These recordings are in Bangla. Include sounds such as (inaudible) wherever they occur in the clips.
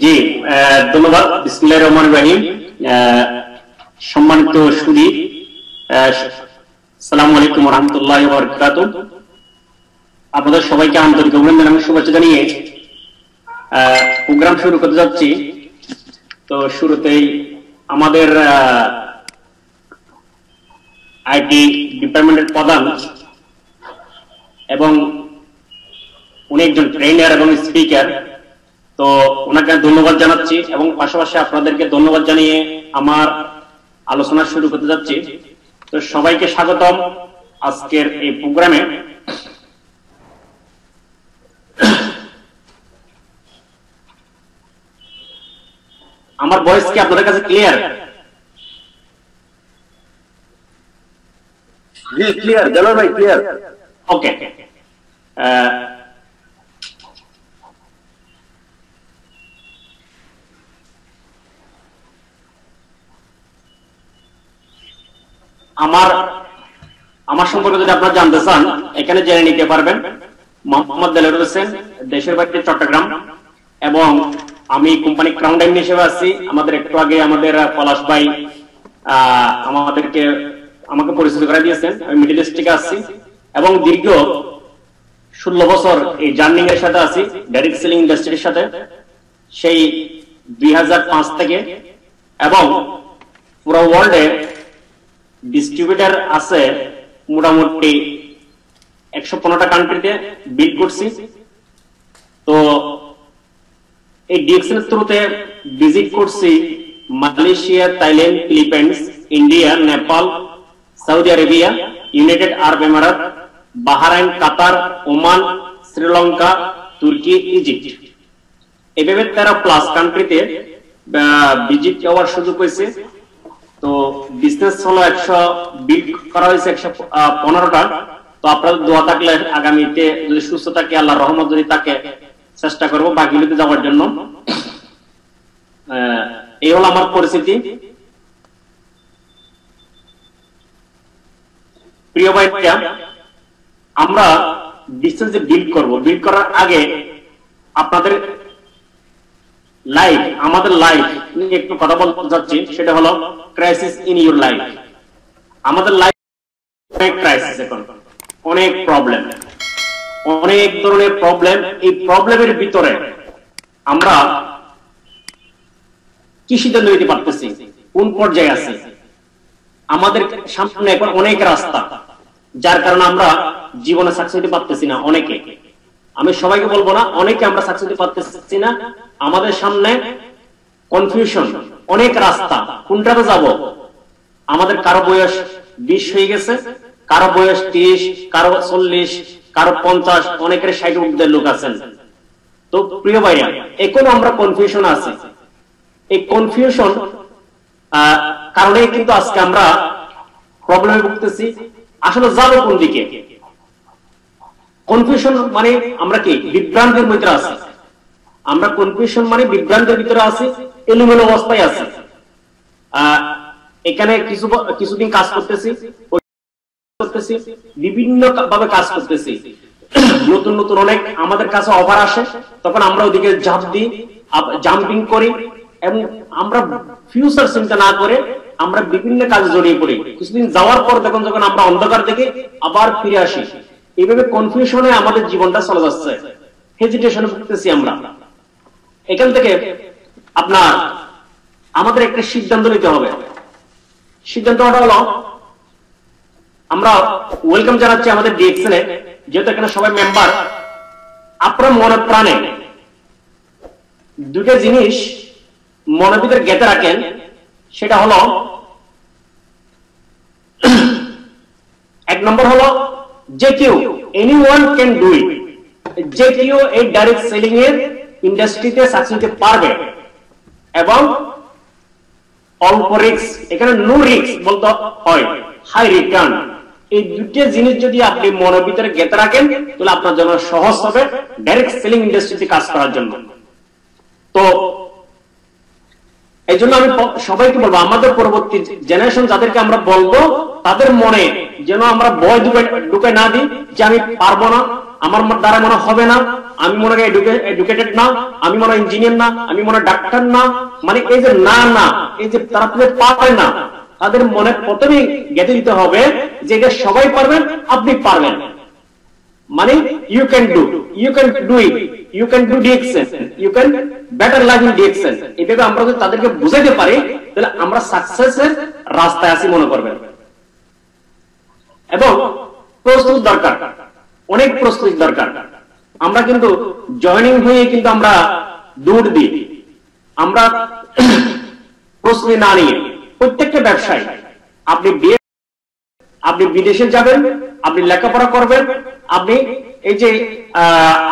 জি ধন্যবাদ। বিসমুল্লাহ রহমান রাহিম। সম্মানিত সালাম আলাইকুম রহমতুল্লাহ আপনাদের সবাইকে আন্তরিক অভিনন্দন এবং শুভেচ্ছা জানিয়ে প্রোগ্রাম শুরু করতে যাচ্ছি। তো শুরুতেই আমাদের আইটি ডিপার্টমেন্টের প্রধান এবং উনি একজন ট্রেনার এবং স্পিকার তো ওনাকে ধন্যবাদ জানাচ্ছি এবং পাশাপাশি আপনাদেরকে ধন্যবাদ জানিয়ে আমার আলোচনা শুরু করতে যাচ্ছি। তো সবাইকে স্বাগতম আজকের এই প্রোগ্রামে। আমার ভয়েস কি আপনাদের কাছে ক্লিয়ার জি ক্লিয়ার জালাল ভাই ক্লিয়ার ওকে আমার আমার সম্পর্কে যদি আপনারা জানতে চান, এখানে জেনে নিতে পারবেন, মোহাম্মদ দেলোর হোসেন, দেশের বাড়িতে চট্টগ্রাম, এবং আমি কোম্পানি ক্রাউন ডাইন হিসেবে আছি। আমাদের একটু আগে আমাদের পলাশ ভাই আমাদেরকে, আমাকে পরিচিত করে দিয়েছেন। আমি মিডিল ইস্ট থেকে আসছি এবং দীর্ঘ ষোলো বছর এই জার্নিং এর সাথে আছি, ডাইরেক্ট সেলিং ইন্ডাস্ট্রির সাথে। সেই দুই হাজার পাঁচ থেকে, এবং পুরো ওয়ার্ল্ডে ডিস্ট্রিবিউটার আছে মোটামুটি একশো পনেরোটা কান্ট্রিতে বিল করছি। তো এই ডিএক্সএল থ্রুতে ভিজিট করছি Malaysia, Thailand, Philippines, India, Nepal, Saudi Arabia, United Arab Emirates, Bahrain, Qatar, Oman, Sri Lanka, Turkey, Egypt. এভাবে তেরো প্লাস কান্ট্রিতে ভিজিট যাওয়ার সুযোগ হয়েছে। তো বিজনেস হলো একশো বিল করা হয়েছে একশো পনেরোটা। তো আপনাদের দোয়া থাকলে আগামীতে যদি সুস্থ থাকে আল্লাহ রহমত যদি থাকে, চেষ্টা করব বাকিগুলিতে যাওয়ার জন্য। এই হলো আমার পরিস্থিতি। প্রিয় ভাইরা আমরা ডিস্টেন্সে বিল্ড করব বিল্ড করার আগে আপনাদের লাইফ আমাদের লাইফ একটু কথা বলতে যাচ্ছি সেটা হলো ক্রাইসিস ইন ইউর লাইফ আমাদের লাইফ অনেক ক্রাইসিস এখন, অনেক প্রবলেম অনেক ধরনের প্রবলেম এই প্রবলেমের ভিতরে আমরা কি সিদ্ধান্ত নিতে পারতেছি? কোন পর্যায়ে আছি? আমাদের সামনে এখন অনেক রাস্তা, যার কারণে আমরা জীবনে সাকসেস হতে পারতেছি না অনেকে। আমি সবাইকে বলব না, অনেকে আমরা সাকসেস হতে পারতেছি না। আমাদের সামনে কনফিউশন অনেক রাস্তা। কোনটাতে যাব? আমাদের কারও বয়স বিশ হয়ে গেছে, কারও বয়স তিরিশ, কারও চল্লিশ, কারও পঞ্চাশ, অনেকের ষাট ঊর্ধ্বের লোক আছেন। তো প্রিয় ভাইরা, এখনও আমরা কনফিউশন আছি। এই কনফিউশন কারণে কিন্তু আজকে আমরা প্রবলেমে ভুগতেছি। আসলে যাব কোন দিকে? কনফিউশন মানে আমরা কি? বিভ্রান্তের মধ্যে আছি। আমরা কনফিউশন মানে বিভ্রান্তের ভিতরে আছি, এলোমেলো অবস্থায় আছি। এখানে কিছু কিছুদিন কাজ করতেছি করতেছি, বিভিন্ন ভাবে কাজ করতেছি। নতুন নতুন অনেক আমাদের কাছে অফার আসে, তখন আমরা ওদিকে ঝাঁপ দিই জাম্পিং করি এবং আমরা ফিউচার চিন্তা না করে আমরা বিভিন্ন কাজে জড়িয়ে পড়ি। কিছুদিন যাওয়ার পর তখন যখন আমরা অন্ধকার থেকে আবার ফিরে আসি। এইভাবে কনফিউশনে আমাদের জীবনটা চলে যাচ্ছে। হেজিটেশনে ভুগতেছি আমরা। এখান থেকে আপনার আমাদের একটা সিদ্ধান্ত নিতে হবে। সিদ্ধান্তটা হলো, আমরা ওয়েলকাম জানাচ্ছি আমাদের ডিএক্সএল এ, যেহেতু এখানে সবাই মেম্বার আপনার মনে প্রাণে দুটো জিনিস মনের ভিতরে গেঁথে রাখেন, সেটা হলো, এক নম্বর হলো, যে কেউ anyone can do it যে কেউ এই ডাইরেক্ট সেলিং এর ইন্ডাস্ট্রিতে সাকসেস হতে পারবে। এবং অল্প রিক্স এখানে নো রিক্স বলতে হয় হাই রিটার্ন এই দুটো জিনিস যদি আপনি মনের ভিতরে গেঁথে রাখেন, তাহলে আপনার জন্য সহজ হবে ডাইরেক্ট সেলিং ইন্ডাস্ট্রিতে কাজ করার জন্য। তো এই জন্য আমি সবাইকে বলব, আমাদের পরবর্তী জেনারেশন যাদেরকে আমরা বলব, তাদের মনে যেন আমরা ঢুকে ঢুকে না দিই যে আমি পারব না। আমার দ্বারা মনে হবে না। আমি মনে হয় এডুকেটেড না। আমি মনে ইঞ্জিনিয়ার না। আমি মনে ডাক্তার না। মানে এই যে না না, এই যে তারা যে পারে না, তাদের মনে প্রথমেই গেঁথে দিতে হবে যে এটা সবাই পারবেন, আপনি পারবেন। মানে you can do you can do it you can do DXN you can better life in DXN এইভাবে আমরা যদি তাদেরকে বুঝাইতে পারি, তাহলে আমরা সাকসেসের রাস্তায় আসি মনে করবেন। এবং প্রস্তুত দরকার। অনেক প্রস্তুতি দরকার। আমরা কিন্তু জয়নিং হয়ে কিন্তু আমরা দূর দিই। আমরা প্রস্তুতি না নিয়ে প্রত্যেকটা ব্যবসায়ী, আপনি বিয়ে, আপনি বিদেশে যাবেন, আপনি লেখাপড়া করবেন, আপনি এই যে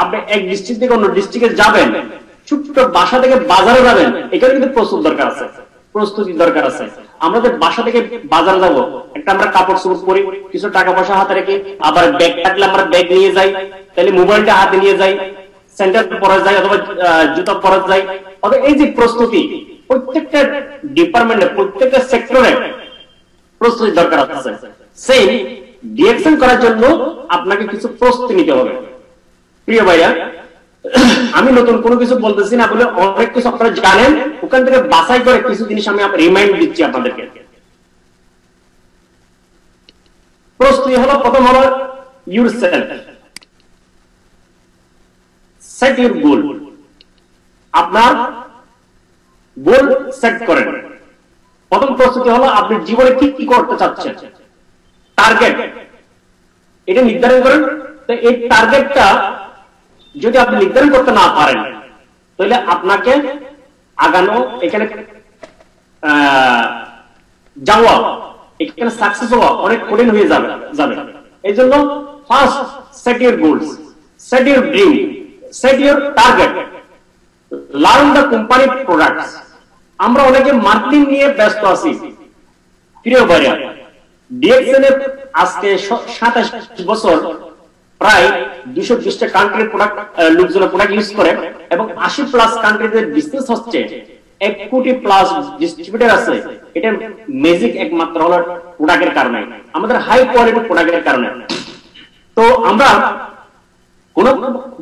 আপনি এক ডিস্ট্রিক্ট থেকে অন্য ডিস্ট্রিক্টে যাবেন, ছোট্ট বাসা থেকে বাজারে যাবেন, এখানে কিন্তু প্রস্তুত দরকার আছে। প্রস্তুতি দরকার আছে। আমরা যে বাসা থেকে বাজারে যাব, একটা আমরা কাপড় চোপড় পরি, কিছু টাকা পয়সা হাতে রেখে আবার ব্যাগ থাকলে আমরা ব্যাগ নিয়ে যাই, তাহলে মোবাইলটা হাতে নিয়ে যাই সেন্টার পরা যায় অথবা জুতা পরা যায় অথবা এই যে প্রস্তুতি, প্রত্যেকটা ডিপার্টমেন্টে প্রত্যেকটা সেক্টরে প্রস্তুতি দরকার আছে। সেই ডিরেকশন করার জন্য আপনাকে কিছু প্রস্তুতি নিতে হবে। প্রিয় ভাইয়া আমি নতুন কোনো কিছু বলতেছি না, বলে অনেক কিছু আপনারা জানেন। ওখান থেকে বাছাই করে কিছু জিনিস আমি রিমাইন্ড দিচ্ছি আপনাদেরকে। প্রস্তুতি হলো, প্রথম হলো ইউর সেট ইউর গোল আপনার গোল সেট করেন। প্রথম প্রস্তুতি হলো, আপনি জীবনে কি কি করতে চাচ্ছেন? টার্গেট এটা নির্ধারণ করেন। তো এই টার্গেটটা যদি আপনি নির্ধারণ করতে না পারেন, তাহলে আপনাকে আগানো এখানে যাওয়া, এখানে সাকসেস হওয়া অনেক কঠিন হয়ে যাবে যাবে। এই জন্য first set your goals set your dream set your target learn the company products আমরা অনেকে মার্কেটিং নিয়ে ব্যস্ত আছি। প্রিয় ভাইয়া ডিএক্সএন এর আজকে সাতাশ বছর প্রায় দুশো বিশটা কান্ট্রির প্রোডাক্ট লোকজন প্রোডাক্ট ইউজ করে এবং আশি প্লাস কান্ট্রিতে বিজনেস হচ্ছে। এক কোটি প্লাস ডিস্ট্রিবিউটার আছে। এটা ম্যাজিক একমাত্র হলো প্রোডাক্টের কারণে। আমাদের হাই কোয়ালিটি প্রোডাক্টের কারণে। তো আমরা কোন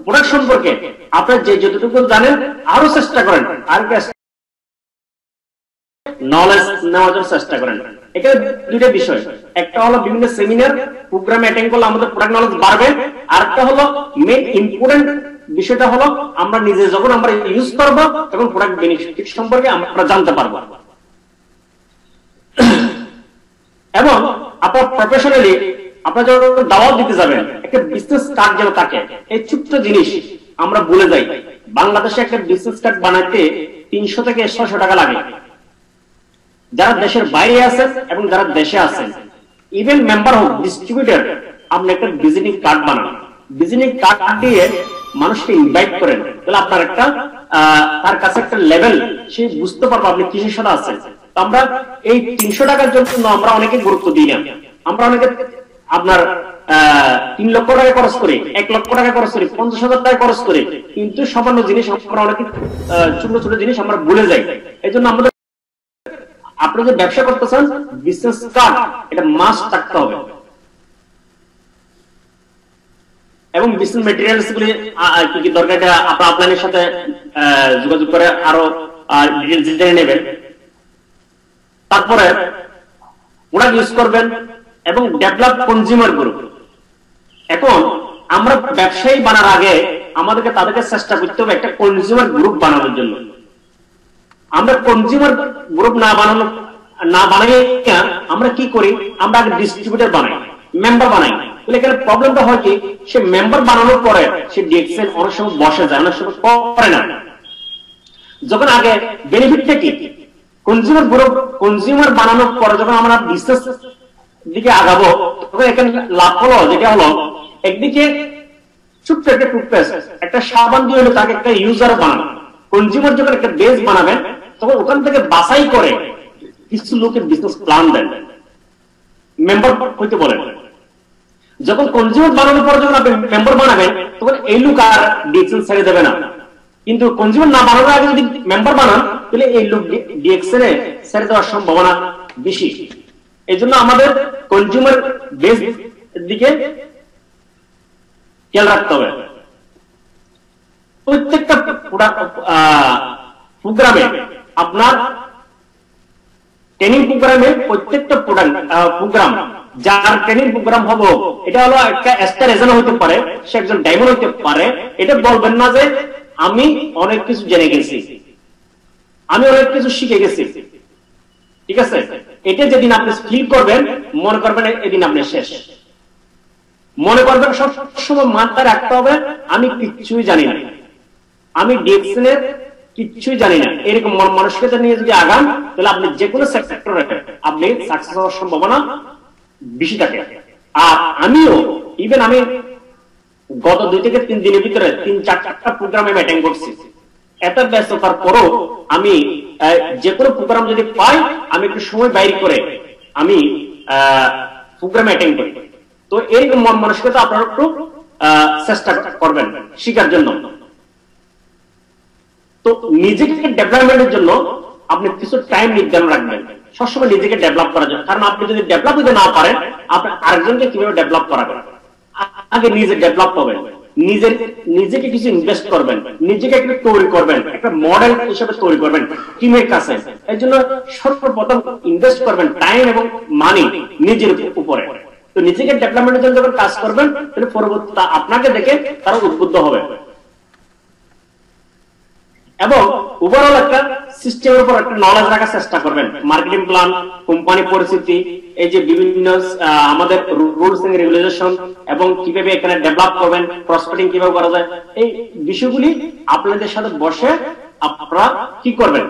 প্রোডাক্ট সম্পর্কে আপনার যে যতটুকু জানেন, আরও চেষ্টা করেন। আর নলেজ নেওয়ার জন্য চেষ্টা করেন। আমরা নিজে যখন আমরা ইউজ করব, তখন প্রোডাক্ট বেনিফিট সম্পর্কে আমরা জানতে পারব। এবং আপনার প্রফেশনালি আপনার যখন দাওয়াত দিতে যাবেন, একটা বিজনেস কার্ড যেন থাকে, এই ছোট্ট জিনিস আমরা ভুলে যাই বাংলাদেশে একটা বিজনেস কার্ড বানাতে তিনশো থেকে ছশো টাকা লাগে। যারা দেশের বাইরে আছেন এবং যারা দেশে আছেন ইভেন মেম্বার হোক ডিস্ট্রিবিউটর আপনি একটা ভিজিটিং কার্ড বানান। ভিজিটিং কার্ড দিয়ে মানুষকে ইনভাইট করেন। তাহলে আপনার একটা তার কাছে একটা লেভেল সে বুঝতে পারব আপনি কিসের সাথে আছেন। আমরা এই তিনশো টাকার জন্য আমরা অনেকে গুরুত্ব দিই না। আমরা অনেকে আপনার তিন লক্ষ টাকা খরচ করি, এক লক্ষ টাকা খরচ করি, পঞ্চাশ হাজার টাকা খরচ করে। কিন্তু সামান্য জিনিস আমরা অনেকে ছোট ছোট জিনিস আমরা ভুলে যাই। এই জন্য আমাদের আপনি যে ব্যবসা করতেছেন বিজনেস কার্ড এটা মাস্ট থাকতে হবে। এবং বিজনেস মেটেরিয়ালস গুলি কি কি দরকার, এটা আপনার আপনার সাথে যোগাযোগ করে আরও ডিটেলস জেনে নেবেন। তারপরে প্রোডাক্ট ইউজ করবেন এবং ডেভেলপ কনজিউমার গ্রুপ এখন, আমরা ব্যবসায়ী বানার আগে আমাদেরকে তাদেরকে চেষ্টা করতে হবে একটা কনজিউমার গ্রুপ বানানোর জন্য। আমরা কনজিউমার গ্রুপ না বানানো, না বানাই আমরা কি করি? আমরা আগে ডিস্ট্রিবিউটর বানাই মেম্বার বানাই। তাহলে এখানে প্রবলেমটা হয় কি? সে মেম্বার বানানোর পরে সে অনেক সময় বসে যায়, অনেক সময় করে না। যখন আগে বেনিফিটটা কি? কনজিউমার গ্রুপ কনজিউমার বানানোর পরে যখন আমরা বিজনেস দিকে আগাবো, তখন এখানে লাভ হলো যেটা হলো, একদিকে ছোট্ট একটা টুথপেস্ট একটা সাবান দিয়ে হলো তাকে একটা ইউজার বানানো। কনজিউমার যখন একটা বেস বানাবেন, তখন ওখান থেকে বাছাই করে কিছু লোকের বিজনেস প্ল্যান দেন। মেম্বার হইতে বলেন। যখন কনজিউমার বানানোর পর যখন আপনি মেম্বার বানাবেন, তখন এই লোক আর ডিএক্সেল ছেড়ে দেবে না। কিন্তু কনজিউমার না বানানোর আগে যদি মেম্বার বানান, তাহলে এই লোক ডিএক্সেল এ ছেড়ে দেওয়ার সম্ভাবনা বেশি। এই জন্য আমাদের কনজিউমার বেস দিকে খেয়াল রাখতে হবে। প্রত্যেকটা প্রোগ্রামে আপনার ট্রেনিং প্রোগ্রামে প্রত্যেকটা প্রোগ্রাম যার ট্রেনিং প্রোগ্রাম হব, এটা হলো একটা স্টার এজেন্ট হতে পারে, সে একজন হতে পারে, এটা বলবেন না যে আমি অনেক কিছু জেনে গেছি। আমি অনেক কিছু শিখে গেছি। ঠিক আছে? এটা যেদিন আপনি ফিল করবেন, মনে করবেন এদিন আপনি শেষ। মনে করবেন সব সময় মাথায় রাখতে হবে, আমি কিচ্ছুই জানি না। আমি ডিএক্সএনের কিচ্ছুই জানি না। এরকম মানুষকে নিয়ে যদি আগান, তাহলে আপনি যে কোনো সেক্টরে আপনি সাকসেস হওয়ার সম্ভাবনা বেশি থাকে। আর আমিও ইভেন আমি গত দুই থেকে তিন দিনের ভিতরে তিন চার চারটা প্রোগ্রামে অ্যাটেন্ড করছি। এত ব্যস্ততার পরও আমি যে কোনো প্রোগ্রাম যদি পাই, আমি একটু সময় বাইর করে আমি প্রোগ্রামে অ্যাটেন্ড করি। তো এরকম মন মানসিকতা আপনারা একটু চেষ্টা করবেন শিকার জন্য। তো নিজেকে ডেভেলপমেন্টের জন্য আপনি কিছু টাইম নির্ধারণ রাখবেন। সবসময় নিজেকে ডেভেলপ করার জন্য। কারণ আপনি যদি ডেভেলপ হতে না পারেন আপনি আরেকজনকে কীভাবে ডেভেলপ করাবেন? আগে নিজে ডেভেলপ হবেন। নিজের, নিজেকে কিছু ইনভেস্ট করবেন। নিজেকে একটা তৈরি করবেন। একটা মডেল হিসেবে তৈরি করবেন। টিমের কাছে। এর জন্য সর্বপ্রথম ইনভেস্ট করবেন টাইম এবং মানি নিজের উপরে। তো নিজেকে ডেভেলপমেন্টের জন্য যখন কাজ করবেন, তাহলে পরবর্তী আপনাকে দেখে তারা উদ্বুদ্ধ হবে। এবং ওভারঅল একটা সিস্টেমের উপর একটা নলেজ রাখার চেষ্টা করবেন। মার্কেটিং প্ল্যান কোম্পানি পরিস্থিতি, এই যে বিভিন্ন আমাদের রুলস এন্ড রেগুলেশন এবং কীভাবে এখানে ডেভেলপ করবেন প্রসপেক্টিং কীভাবে করা যায়, এই বিষয়গুলি আপনাদের সাথে বসে আপনারা কি করবেন?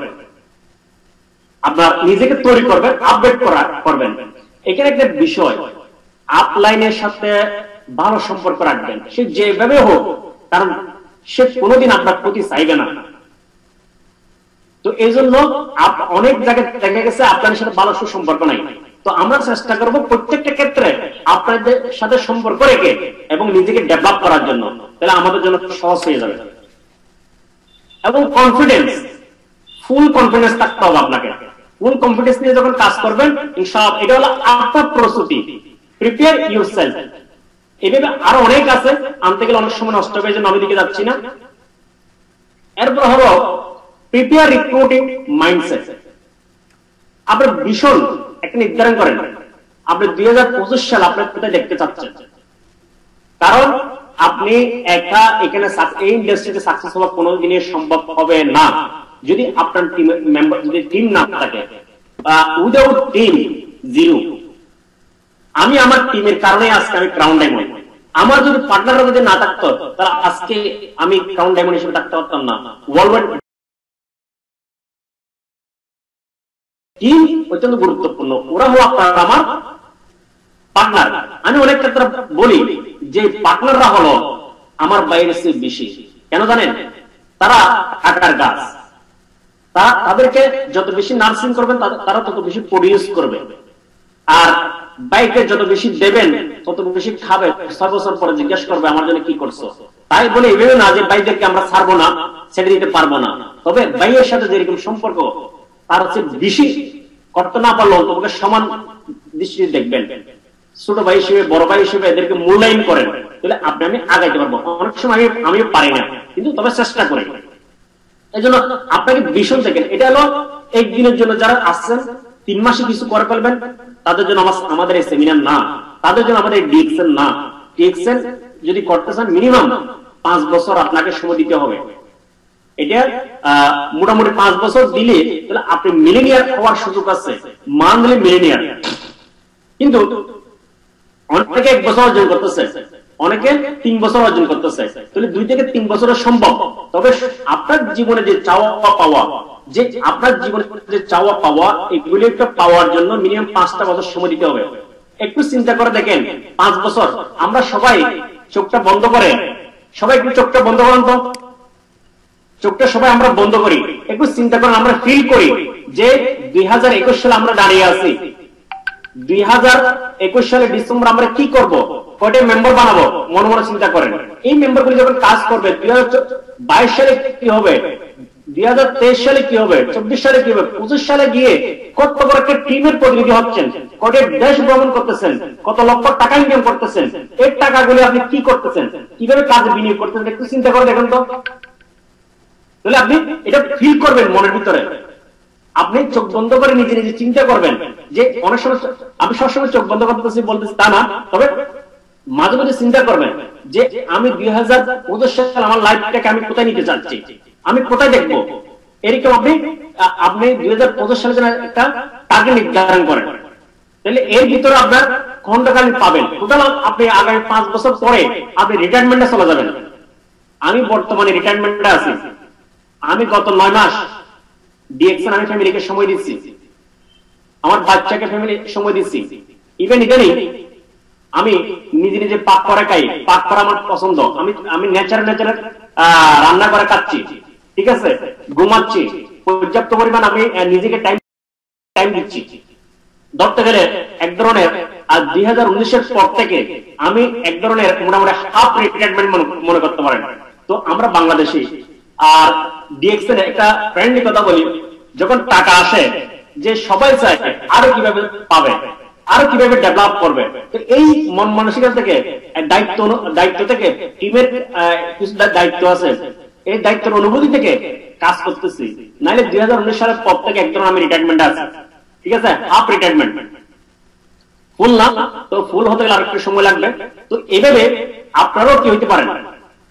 আপনার নিজেকে তৈরি করবেন আপডেট করা করবেন। এখানে একটা বিষয় আপলাইনের সাথে ভালো সম্পর্ক রাখবেন। সে যেভাবে হোক, কারণ সে কোনোদিন আপনার প্রতি চাইবে না। তো এই জন্য অনেক জায়গায় দেখা গেছে আপনাদের সাথে ভালো সুসম্পর্ক নাই। তো আমরা চেষ্টা করব প্রত্যেকটা ক্ষেত্রে আপনাদের সাথে সম্পর্ক রেখে এবং নিজেকে ডেভেলপ করার জন্য। তাহলে আমাদের জন্য সহজ হয়ে যাবে। এবং কনফিডেন্স ফুল কনফিডেন্স থাকতে হবে আপনাকে। ফুল কনফিডেন্স নিয়ে যখন কাজ করবেন, ইনশাআল্লাহ এটা হলো আপনার প্রস্তুতি। প্রিপেয়ার ইউর সেলফ এভাবে আরও অনেক আছে, আনতে গেলে অনেক সময় নষ্ট হয়ে যাবে আমি দিকে যাচ্ছি না। এরপর হলো প্রিপেয়ার রিক্রুটিং মাইন্ডসেট আপনার ভীষণ একটা নির্ধারণ করেন। আপনি দুই সাল আপনার কোথায় দেখতে চাচ্ছেন? কারণ আপনি একা এখানে এই ইন্ডাস্ট্রিতে সাকসেস হওয়া কোনো দিনে সম্ভব হবে না। যদি আপনার টিম মেম্বার যদি টিম না থাকে উইদাউট টিম জিরো। আমি আমার টিমের কারণে আজকে আমি ক্রাউন ডায়মন্ড আমার যদি পার্টনাররা যদি না থাকতো, তাহলে আজকে আমি ক্রাউন ডায়মন্ড হিসেবে থাকতে পারতাম না। ওয়ার্ল্ড টিম অত্যন্ত গুরুত্বপূর্ণ। ওরা হলো আপনার আমার পার্টনার আমি অনেক ক্ষেত্রে বলি যে পার্টনাররা হলো আমার বাইরের চেয়ে বেশি। কেন জানেন? তারা টাকার গাছ। তারা তাদেরকে যত বেশি নার্সিং করবেন তারা তত বেশি প্রডিউস করবে। আর বাইকে যত বেশি দেবেন, তত বেশি খাবে। ছয় বছর পরে জিজ্ঞেস করবে, আমার জন্য কি করছ? তাই বলে এভাবে না যে, বাইদেরকে আমরা ছাড়বো না, ছেড়ে দিতে পারব না। তবে বাইয়ের সাথে যেরকম সম্পর্ক তার হচ্ছে বেশি করতে না পারলেও তোমাকে সমান দৃষ্টিতে দেখবেন। ছোট ভাই হিসেবে, বড় ভাই হিসেবে এদেরকে মূল্যায়ন করেন। তাহলে আপনি, আমি আগাইতে পারব। অনেক সময় আমি আমিও পারি না, কিন্তু তবে চেষ্টা করি। এই জন্য আপনাকে ভীষণ দেখেন। এটা হলো একদিনের জন্য যারা আসছেন, তিন মাসে কিছু করে ফেলবেন, তাদের জন্য আমাদের এই সেমিনার না। তাদের জন্য আমাদের ডিএক্সেন না। ডিএক্সেন যদি করতে চান মিনিমাম পাঁচ বছর আপনাকে সময় দিতে হবে। এটা মোটামুটি পাঁচ বছর দিলে তাহলে আপনি মিলেনিয়ার হওয়ার সুযোগ আছে। মিলেনিয়ার কিন্তু অনেকে এক বছর অর্জন করতেছে, অনেকে তিন বছর অর্জন করতেছে। তাহলে দুই থেকে তিন বছরের সম্ভব। তবে আপনার জীবনে যে চাওয়া পাওয়া, যে আপনার জীবনে যে চাওয়া পাওয়া, এগুলি একটা পাওয়ার জন্য মিনিমাম পাঁচটা বছর সময় দিতে হবে। একটু চিন্তা করে দেখেন, পাঁচ বছর, আমরা সবাই চোখটা বন্ধ করে সবাই একটু চোখটা বন্ধ করেন তো। চোখটা সবাই আমরা বন্ধ করি। একটু চিন্তা করেন, আমরা ফিল করি যে দুই সালে আমরা দাঁড়িয়ে আছি। দুই সালে ডিসেম্বর আমরা কি করব? কয়টা মেম্বার বানাবো? মনে মনে চিন্তা করেন। এই মেম্বার গুলি যখন কাজ করবে, দুই সালে কি হবে? দুই হাজার তেইশ সালে কি হবে? চব্বিশ সালে কি হবে? পঁচিশ সালে গিয়ে কত বড় একটা টিমের প্রতিনিধি হচ্ছেন। কত দেশ ভ্রমণ করতেছেন? কত লক্ষ টাকা ইনকাম করতেছেন? এই টাকাগুলি আপনি কি করতেছেন? কীভাবে কাজে বিনিয়োগ করতেছেন? একটু চিন্তা করে দেখেন তো। তাহলে আপনি এটা ফিল করবেন মনের ভিতরে। আপনি চোখ বন্ধ করে নিজে নিজে চিন্তা করবেন যে অনেক সময় আমি সবসময় চোখ বন্ধ করতেছি বলতেছি তা না, তবে মাঝে মাঝে চিন্তা করবেন যে আমি দুই হাজার পঁচিশ সাল আমার লাইফটাকে আমি কোথায় নিতে চাচ্ছি? আমি কোথায় দেখব? এরকম আপনি আপনি দুই হাজার পঁচিশ জন্য একটা টার্গেট নির্ধারণ করেন। তাহলে এর ভিতরে আপনার খন্ডকালীন পাবেন। টোটাল আপনি আগামী পাঁচ বছর পরে আপনি রিটায়ারমেন্টে চলে যাবেন। আমি বর্তমানে রিটায়ারমেন্টে আছি। আমি গত নয় মাস ডিএকশন আমি ফ্যামিলিকে সময় দিচ্ছি। আমার বাচ্চাকে ফ্যামিলি সময় দিচ্ছি। ইভেন ইদানিং আমি নিজে নিজে পাক করা খাই, পাক করা আমার পছন্দ। আমি আমি ন্যাচারাল ন্যাচারাল রান্না করে খাচ্ছি। ঠিক আছে? ঘুমাচ্ছি। পর্যাপ্ত পরিমাণ আমি নিজেকে টাইম টাইম দিচ্ছি। ধরতে গেলে এক ধরনের, আর দুই হাজার উনিশের পর থেকে আমি এক ধরনের মোটামুটি হাফ রিটায়ারমেন্ট মনে করতে পারেন। তো আমরা বাংলাদেশি আর ডিএক্সএন একটা ফ্রেন্ডলি কথা বলি, যখন টাকা আসে, যে সবাই চায় আরও কীভাবে পাবে, আরও কীভাবে ডেভেলপ করবে, তো এই মন মানসিকতা থেকে দায়িত্ব দায়িত্ব থেকে টিমের কিছু দায়িত্ব আছে, এই দায়িত্বের অনুভূতি থেকে কাজ করতেছি। নাহলে দুই হাজার উনিশ সালের পর থেকে একদম আমি রিটায়ারমেন্ট আছে। ঠিক আছে? হাফ রিটায়ারমেন্ট ফুল না, তো ফুল হতে গেলে আরেকটু সময় লাগবে। তো এভাবে আপনারাও কি হইতে পারেন?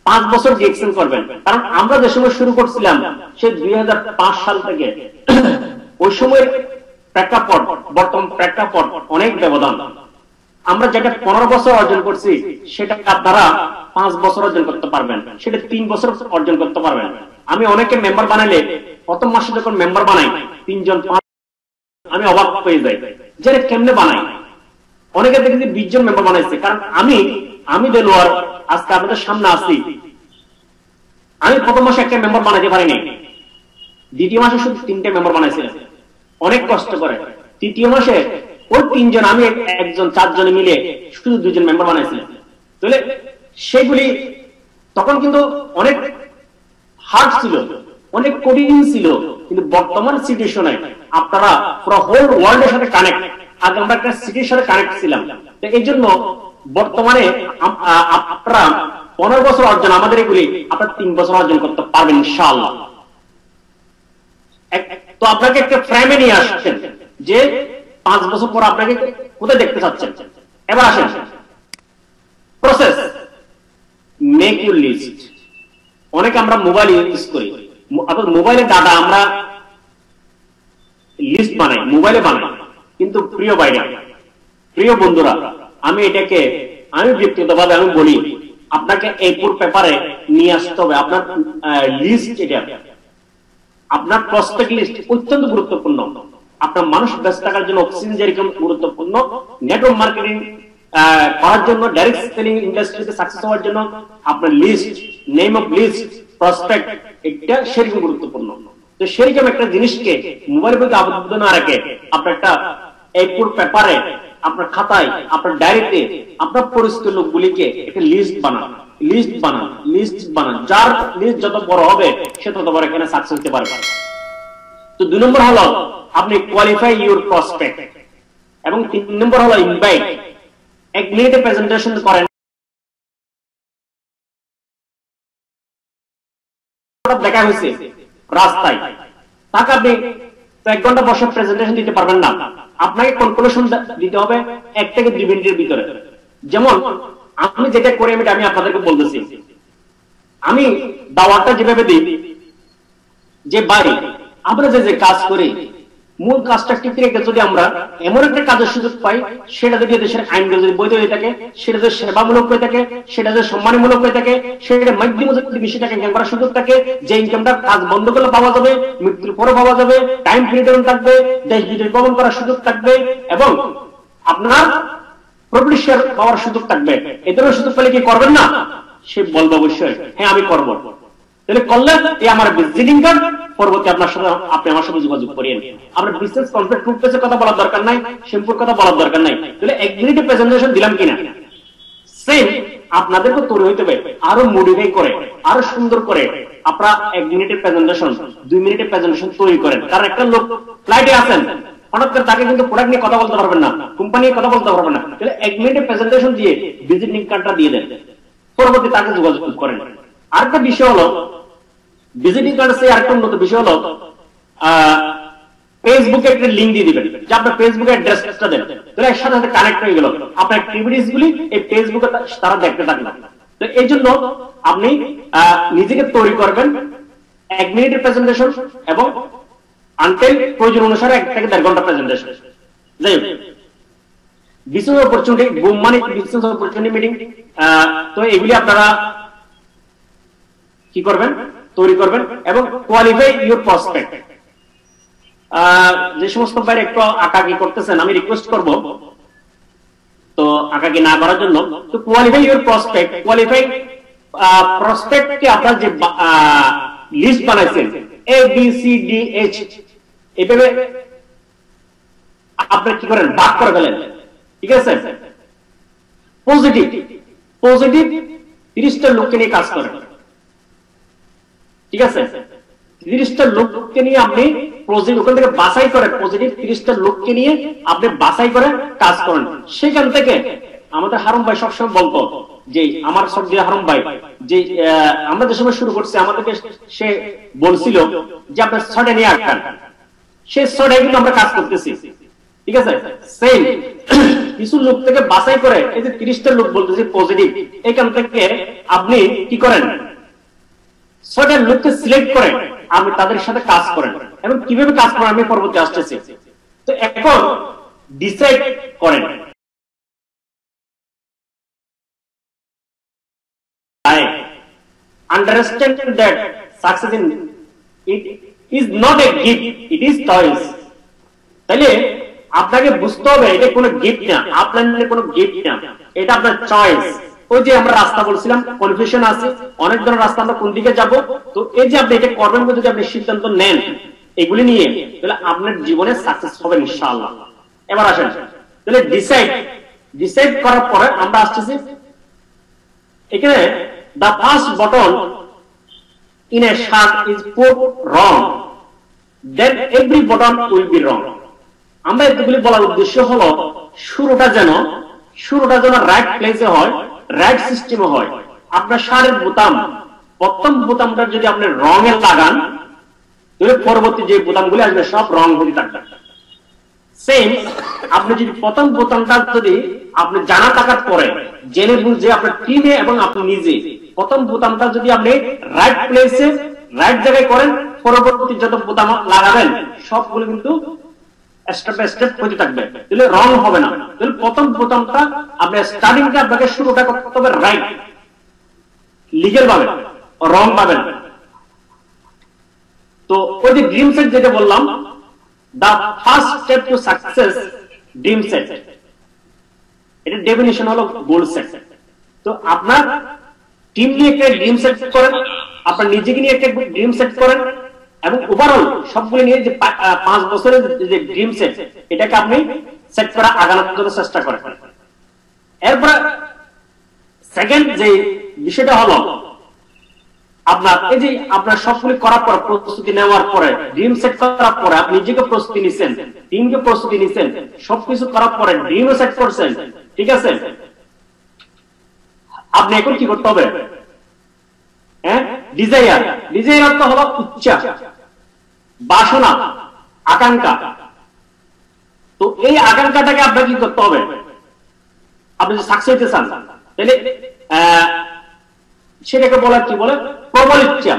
পাঁচ বছর ডিএকশন করবেন। কারণ আমরা যে সময় শুরু করছিলাম, সে দুই সাল থেকে, ওই সময়ের প্রেক্ষাপট, বর্তমান প্রেক্ষাপট অনেক ব্যবধান। আমরা যেটা পনেরো বছর অর্জন করছি, সেটা আপনারা পাঁচ বছর অর্জন করতে পারবেন। সেটা তিন বছর অর্জন করতে পারবেন। আমি অনেকে মেম্বার বানাইলে, প্রথম মাসে যখন মেম্বার বানাই, তিনজন আমি অবাক হয়ে যাই। যে কেমনে বানাই? অনেকে দেখেছি বিশ জন মেম্বার বানাইছে। কারণ আমি আমি দেলোয়ার আজকে আপনাদের সামনে আসি আমি প্রথম মাসে একটা মেম্বার বানাইতে পারিনি। দ্বিতীয় মাসে শুধু তিনটে মেম্বার বানাইছিলাম অনেক কষ্ট করে। তৃতীয় মাসে ওই তিনজন, আমি একজন, চারজনে মিলে শুধু দুজন মেম্বার বানাইছিলাম তাহলে সেগুলি তখন কিন্তু অনেক হার্ড ছিল, অনেক কঠিন ছিল, কিন্তু বর্তমান সিচুয়েশনে আপনারা পুরো হোল ওয়ার্ল্ড এর সাথে কানেক্ট আগে আমরা একটা সিটির সাথে কানেক্ট ছিলাম। এই জন্য বর্তমানে আপনারা পনেরো বছর অর্জন আমাদের এগুলি, আপনারা তিন বছর অর্জন করতে পারবেন, ইনশাআল্লাহ। তো আপনাকে একটা ফ্রেমে নিয়ে আসছেন যে পাঁচ বছর পর আপনাকে কোথায় দেখতে চাচ্ছেন? এবার আসেন। প্রসেস মেক ইউর লিস্ট অনেক আমরা মোবাইল ইউজ করি। আপনার মোবাইলে আমরা লিস্ট বানাই মোবাইলে বানাই। কিন্তু প্রিয় বাইরে প্রিয় বন্ধুরা আমি এটাকে, আমি ব্যক্তিগতভাবে আমি বলি, আপনাকে এই পুর পেপারে নিয়ে আসতে হবে। আপনার লিস্ট এটা। আপনার প্রসপেক্ট লিস্ট অত্যন্ত গুরুত্বপূর্ণ। আপনার মানুষ ব্যস্ত থাকার জন্য অক্সিজেন যেরকম গুরুত্বপূর্ণ নেটওয়ার্ক মার্কেটিং করার জন্য ডাইরেক্ট সেলিং ইন্ডাস্ট্রিতে সাকসেস হওয়ার জন্য আপনার list name of list prospect এটা সেরকম গুরুত্বপূর্ণ। তো সেরকম একটা জিনিসকে মোবাইলের মধ্যে আবদ্ধ না রেখে আপনার একটা এই পুর পেপারে আপনার খাতায়, আপনার ডায়েরিতে আপনার পরিচিত লোকগুলিকে একটা লিস্ট বানান। লিস্ট বানান লিস্ট বানান। যার লিস্ট যত বড় হবে, সে তত বড় এখানে সাকসেস হতে পারবে। তো দুই নম্বর হলো, আপনি কোয়ালিফাই ইউর প্রসপেক্ট এবং তিন নম্বর হলো ইনভাইট এক মিনিটে প্রেজেন্টেশন করেন। দেখা হয়েছে, রাস্তায়। তাকে আপনি এক ঘণ্টা বসে প্রেজেন্টেশন দিতে পারবেন না। আপনাকে কনক্লুশন দিতে হবে এক থেকে দুই মিনিটের ভিতরে। যেমন, আমি যেটা করে, আমি আমি আপনাদেরকে বলতেছি। আমি দাওয়াটা যেভাবে দিই, যে বাড়ি, আমরা যে যে কাজ করি মূল কাজটা ঠিক রেখে যদি আমরা এমন একটা কাজের সুযোগ পাই, সেটা যদি দেশের আইন যদি বৈধ হয়ে থাকে, সেটা যদি সেবামূলক হয়ে থাকে, সেটা যদি সম্মানমূলক হয়ে থাকে, সেটা মাধ্যমে যদি বেশি টাকা ইনকাম করার সুযোগ থাকে, যে ইনকামটা কাজ বন্ধ করলে পাওয়া যাবে, মৃত্যুর পরে পাওয়া যাবে টাইম ফ্রিডম থাকবে, দেশ বিদেশ ভ্রমণ করার সুযোগ থাকবে এবং আপনার শেয়ার পাওয়ার সুযোগ থাকবে। ধরনের সুযোগ পেলে কি করবেন না? সে বলব অবশ্যই। হ্যাঁ আমি করব। তাহলে করলে এই আমার ভিজিটিং কার্ড পরবর্তী আপনার সাথে আপনি আমার সাথে যোগাযোগ করিয়েন। বিজনেস কথা বলার দরকার নাই শ্যাম্পুর কথা বলার দরকার নাই। তাহলে প্রেজেন্টেশন দিলাম কিনা? সেম আপনাদেরকে তৈরি হইতে হবে, আরও মডিফাই করে, আরও সুন্দর করে। আপনারা এক মিনিটের প্রেজেন্টেশন দুই মিনিটের প্রেজেন্টেশন তৈরি করেন। কারণ একটা লোক ফ্লাইটে আছেন হঠাৎ করে তাকে কিন্তু প্রোডাক্ট নিয়ে কথা বলতে পারবেন না কোম্পানি নিয়ে কথা বলতে পারবেন না। তাহলে এক মিনিটের প্রেজেন্টেশন দিয়ে ভিজিটিং কার্ডটা দিয়ে দেন। পরবর্তী তাকে যোগাযোগ করেন। আরেকটা বিষয় হলো ভিজিটিং কার্ড সে আরেকটা উন্নত বিষয় হলো ফেসবুকে একটা লিঙ্ক দিয়ে দিবেন। যে আপনার ফেসবুকে অ্যাড্রেসটা দেন। তাহলে এর সাথে কানেক্ট হয়ে গেল। আপনার অ্যাক্টিভিটিস গুলি এই ফেসবুকে তারা দেখতে থাকল তো এই জন্য আপনি নিজেকে তৈরি করবেন এক মিনিটের প্রেজেন্টেশন এবং আনটেল প্রয়োজন অনুসারে এক থেকে দেড় ঘণ্টা প্রেজেন্টেশন যাই হোক। বিজনেস অপরচুনিটি বুম মানে বিজনেস অপরচুনিটি মিটিং তো এগুলি আপনারা কি করবেন? তৈরি করবেন এবং কোয়ালিফাই ইউর প্রসপেক্ট যে সমস্ত বাইরে একটু আঁকাকি করতেছেন, আমি রিকোয়েস্ট করব। তো আঁকাকি না করার জন্য, তো কোয়ালিফাই ইউর প্রসপেক্ট কোয়ালিফাই প্রসপেক্টকে আপনার যে লিস্ট বানাইছেন A B C D H এইভাবে আপনি কি করেন, ভাগ করে ফেলেন। ঠিক আছে? পজিটিভ পজিটিভ তিরিশটা লোককে নিয়ে কাজ করেন। ঠিক আছে? তিরিশটা লোককে নিয়ে আপনি ওখান থেকে বাছাই করে পজিটিভ তিরিশটা লোককে নিয়ে আপনি বাছাই করে কাজ করেন। সেখান থেকে আমাদের হারুম ভাই সবসময় বলতো যে, আমার সব দিয়ে হারুম ভাই, যে আমরা যে সময় শুরু করছি, আমাদেরকে সে বলছিল যে, আপনার ছটা নিয়ে আটকান সে ছটায় কিন্তু আমরা কাজ করতেছি। ঠিক আছে? সেম কিছু লোক থেকে বাছাই করে, এই যে তিরিশটা লোক বলতেছি পজিটিভ এখান থেকে আপনি কি করেন? ছয়টা লোককে সিলেক্ট করে আপনি তাদের সাথে কাজ করেন। এবং কীভাবে কাজ করেন? আমি পরবর্তী আসতেছি। তো এখন ডিসাইড করেন। Understand that success in it is not a gift, it is choice তাহলে আপনাকে বুঝতে হবে, এটা কোনো গিফট না। আপনার কোনো গিফট না। এটা আপনার চয়েস ওই যে আমরা রাস্তা বলছিলাম কনফিউশন আছে, অনেক ধরনের রাস্তা আমরা কোন দিকে যাব? তো এই যে আপনি এটা করবেন যদি আপনি সিদ্ধান্ত নেন, এগুলি নিয়ে, তাহলে আপনার জীবনে সাকসেস হবে ইনশাআল্লাহ। এবার আসেন, তাহলে ডিসাইড ডিসাইড করার পরে আমরা আসতেছি, এখানে the first button in a shirt is put wrong, then every button will be wrong আমরা এগুলি বলার উদ্দেশ্য হলো, শুরুটা যেন শুরুটা যেন রাইট প্লেসে হয় রাইট সিস্টেমে হয়। আপনার শাড়ির বোতাম, প্রথম বোতামটা যদি আপনি রঙে লাগান, তাহলে পরবর্তী যে বোতামগুলি আসবে সব রং হতে থাকবে। সেম আপনি যদি প্রথম বোতামটা যদি আপনি জানা থাকার পরে, জেনে বুঝে আপনার টিমে এবং আপনি নিজে, প্রথম বোতামটা যদি আপনি রাইট প্লেসে রাইট জায়গায় করেন, পরবর্তী যত বোতাম লাগাবেন, সবগুলো কিন্তু সেট সেট তো আপনার টিম নিয়ে একটা ড্রিম সেট করেন, আপনার নিজেকে নিয়ে একটা ড্রিম সেট করেন এবং ওভারঅল সবগুলো নিয়ে যে পাঁচ বছরের যে ড্রিম সেট এটাকে আপনি সেট করা আগানোর জন্য চেষ্টা করেন। এরপর সেকেন্ড যে বিষয়টা হলো, আপনার এই যে আপনার সবগুলি করার পর, প্রস্তুতি নেওয়ার পরে ড্রিম সেট করার পরে আপনি নিজেকে প্রস্তুতি নিচ্ছেন টিমকে প্রস্তুতি নিচ্ছেন সবকিছু করার পরে ড্রিমও সেট করছেন, ঠিক আছে? আপনি এখন কি করতে হবে? হ্যাঁ? অর্থ হলো বাসনা। আকাঙ্ক্ষা। তো এই আকাঙ্ক্ষাটাকে আপনাকে কি করতে হবে? আপনি সাকসেস হইতে চান, তাহলে সেটাকে বলার কি বলে? প্রবল ইচ্ছা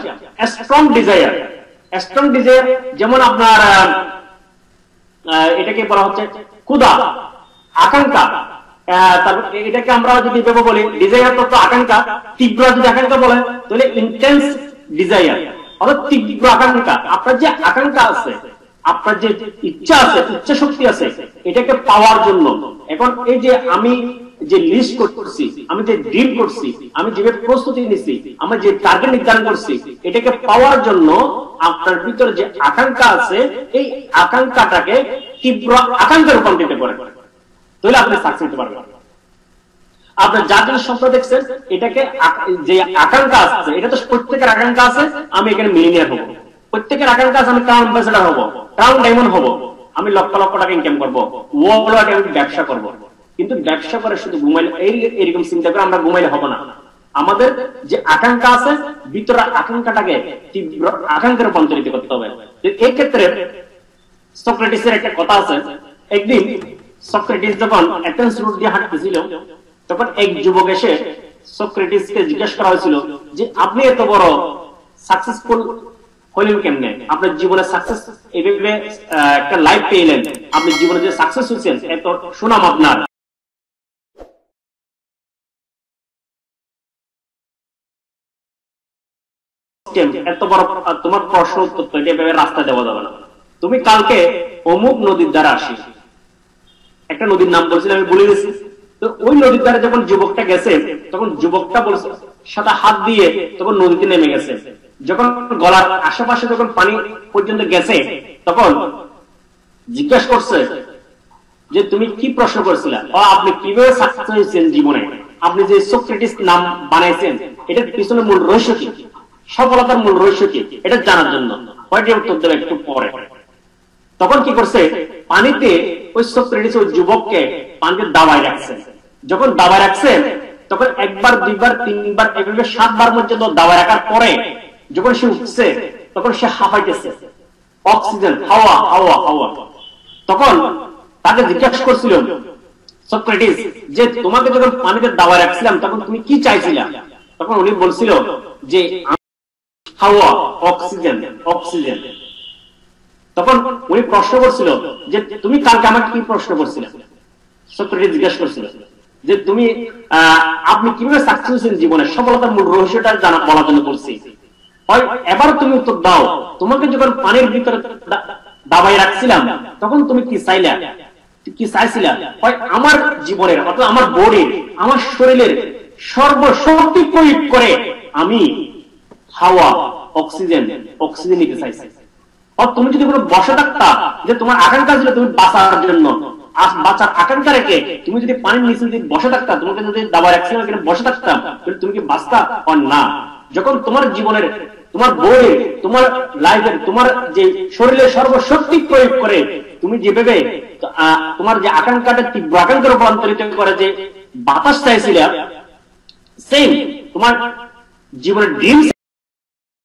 স্ট্রং ডিজায়ার স্ট্রং ডিজায়ার যেমন আপনার এটাকে বলা হচ্ছে ক্ষুদা আকাঙ্ক্ষা। এটাকে আমরা যদি বলি তত্ত্ব আকাঙ্ক্ষা, তীব্র যদি আকাঙ্ক্ষা বলে, তাহলে ইন্টেন্স অর্থাৎ তীব্র আকাঙ্ক্ষা। আপনার যে আকাঙ্ক্ষা আছে, আপনার যে ইচ্ছা আছে, ইচ্ছা শক্তি আছে, এটাকে পাওয়ার জন্য। এখন এই যে আমি যে লিস্ট করছি, আমি যে ডিল করছি, আমি যেভাবে প্রস্তুতি নিচ্ছি আমি যে টার্গেট নির্ধারণ করছি, এটাকে পাওয়ার জন্য আপনার ভিতরে যে আকাঙ্ক্ষা আছে, এই আকাঙ্ক্ষাটাকে তীব্র আকাঙ্ক্ষা রূপান্তরিত করে। তাহলে আপনি সাকসেস হতে পারবেন। আপনার স্বপ্ন দেখছেন, এটাকে যে আকাঙ্ক্ষা আছে, এটা তো প্রত্যেকের আকাঙ্ক্ষা আছে, আমি এখানে মিলিনিয়ার হব। প্রত্যেকের আকাঙ্ক্ষা আছে, আমি ক্রাউন অ্যাম্বাসেডার হব ক্রাউন ডায়মন্ড হব। আমি লক্ষ লক্ষ টাকা ইনকাম করব ওয়ার্ল্ড আমি ব্যবসা কিন্তু ব্যবসা করে শুধু ঘুমাইলে চিন্তা করে আমরা ঘুমাইলে হবে না। আমাদের যে আকাঙ্ক্ষা আছে ভিতরে আকাঙ্ক্ষাটাকে তীব্র আকাঙ্ক্ষায় রূপান্তরিত করতে হবে। এক্ষেত্রে, সক্রেটিসের একটা কথা আছে, একদিন সক্রেটিস যখন অ্যাথেন্স রুট দিয়ে হাঁটতেছিল তখন এক যুবক এসে সক্রেটিসকে জিজ্ঞেস করা হয়েছিল যে আপনি এত বড় সাকসেসফুল হলেন কেমনে? আপনার জীবনে সাকসেস এইভাবে আহ, একটা লাইফ পেলেন। আপনি জীবনে যে সাকসেস হয়েছেন এত সুনাম আপনার। এত বড় তোমার প্রশ্ন উত্তর তো এটা এভাবে রাস্তা দেওয়া যাবে না। তুমি কালকে অমুক নদীর দ্বারা আসি একটা নদীর নাম বলছিল, আমি বলে গেছি তো ওই নদীর দ্বারা যখন যুবকটা গেছে, তখন যুবকটা বলছে, সাদা হাত দিয়ে তখন নদীতে নেমে গেছে। যখন গলার আশেপাশে যখন পানি পর্যন্ত গেছে, তখন জিজ্ঞাসা করছে যে, তুমি কি প্রশ্ন করছিলা? ও আপনি কীভাবে সাকসেস হয়েছেন জীবনে? আপনি যে সোক্রেটিস নাম বানাইছেন, এটার পিছনে মূল রহস্য কি? সফলতার মূল রহস্য কি? এটা জানার জন্য। কয়টি উত্তর দেবে একটু পরে। তখন কি করছে? পানিতে ওই সোক্রেটিস যুবককে পানিতে দাবায় রাখছে। যখন দাবায় রাখছে, তখন একবার, দুইবার, তিনবার, এভাবে সাতবার পর্যন্ত দাবায় রাখার পরে যখন সে উঠছে, তখন সে হাফাইতেছে অক্সিজেন, হাওয়া হাওয়া হাওয়া। তখন তাকে জিজ্ঞাসা করছিল, সক্রেটিস, যে তোমাকে যখন পানিতে দাবায় রাখছিলাম, তখন তুমি কি চাইছিলা? তখন উনি বলছিল যে, হাওয়া, অক্সিজেন অক্সিজেন। তখন উনি প্রশ্ন করছিল যে তুমি কালকে আমাকে কি প্রশ্ন করছিলে? সক্রেটিস জিজ্ঞাসা করছিল যে তুমি আপনি কীভাবে সাকসেস হয়েছেন জীবনে? সফলতার মূল রহস্যটা জানা, বলার জন্য হয়, এবার তুমি উত্তর দাও। তোমাকে যখন পানির ভিতরে দাবাই রাখছিলাম, তখন তুমি কি চাইলা? কি চাইছিলা? হয়, আমার জীবনের অথবা আমার বডির, আমার শরীরের সর্বশক্তি প্রয়োগ করে আমি হাওয়া, অক্সিজেন অক্সিজেন নিতে চাইছি। তুমি যদি কোনো বসে থাকতা যে তোমার আকাঙ্ক্ষা ছিল তুমি বাঁচার জন্য বাঁচার আকাঙ্ক্ষা রেখে তুমি যদি পানির নিচে যদি বসে থাকতা তোমাকে যদি দাবার অ্যাক্সিডেন্ট বসে থাকতাম তাহলে তুমি কি বাঁচতা আর না? যখন তোমার জীবনের তোমার বইয়ে তোমার লাইফের তোমার যে শরীরের সর্বশক্তি প্রয়োগ করে তুমি যেভাবে আহ, তোমার যে আকাঙ্ক্ষাটা তীব্র আকাঙ্ক্ষার রূপান্তরিত করে যে বাতাস চাইছিলে সেম তোমার জীবনের ড্রিম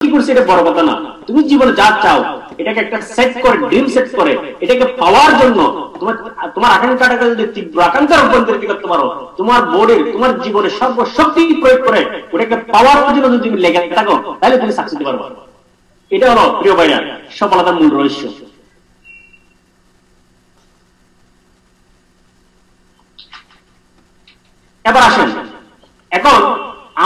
কি করছে এটা বড় কথা না। তুমি জীবনে যা চাও এটাকে একটা সেট করে ড্রিম সেট করে, এটাকে পাওয়ার জন্য তোমার আকাঙ্ক্ষাটাকে যদি তীব্র আকাঙ্ক্ষার রূপান্তরিত করতে পারো, তোমার বোর্ডের তোমার জীবনে সর্বশক্তি প্রয়োগ করে ওটাকে পাওয়ার জন্য যদি তুমি লেগে থাকো, তাহলে তুমি সাকসেস দিতে পারব। এটা হলো প্রিয় ভাইরা, সফলতার মূল রহস্য। এবার আসেন। এখন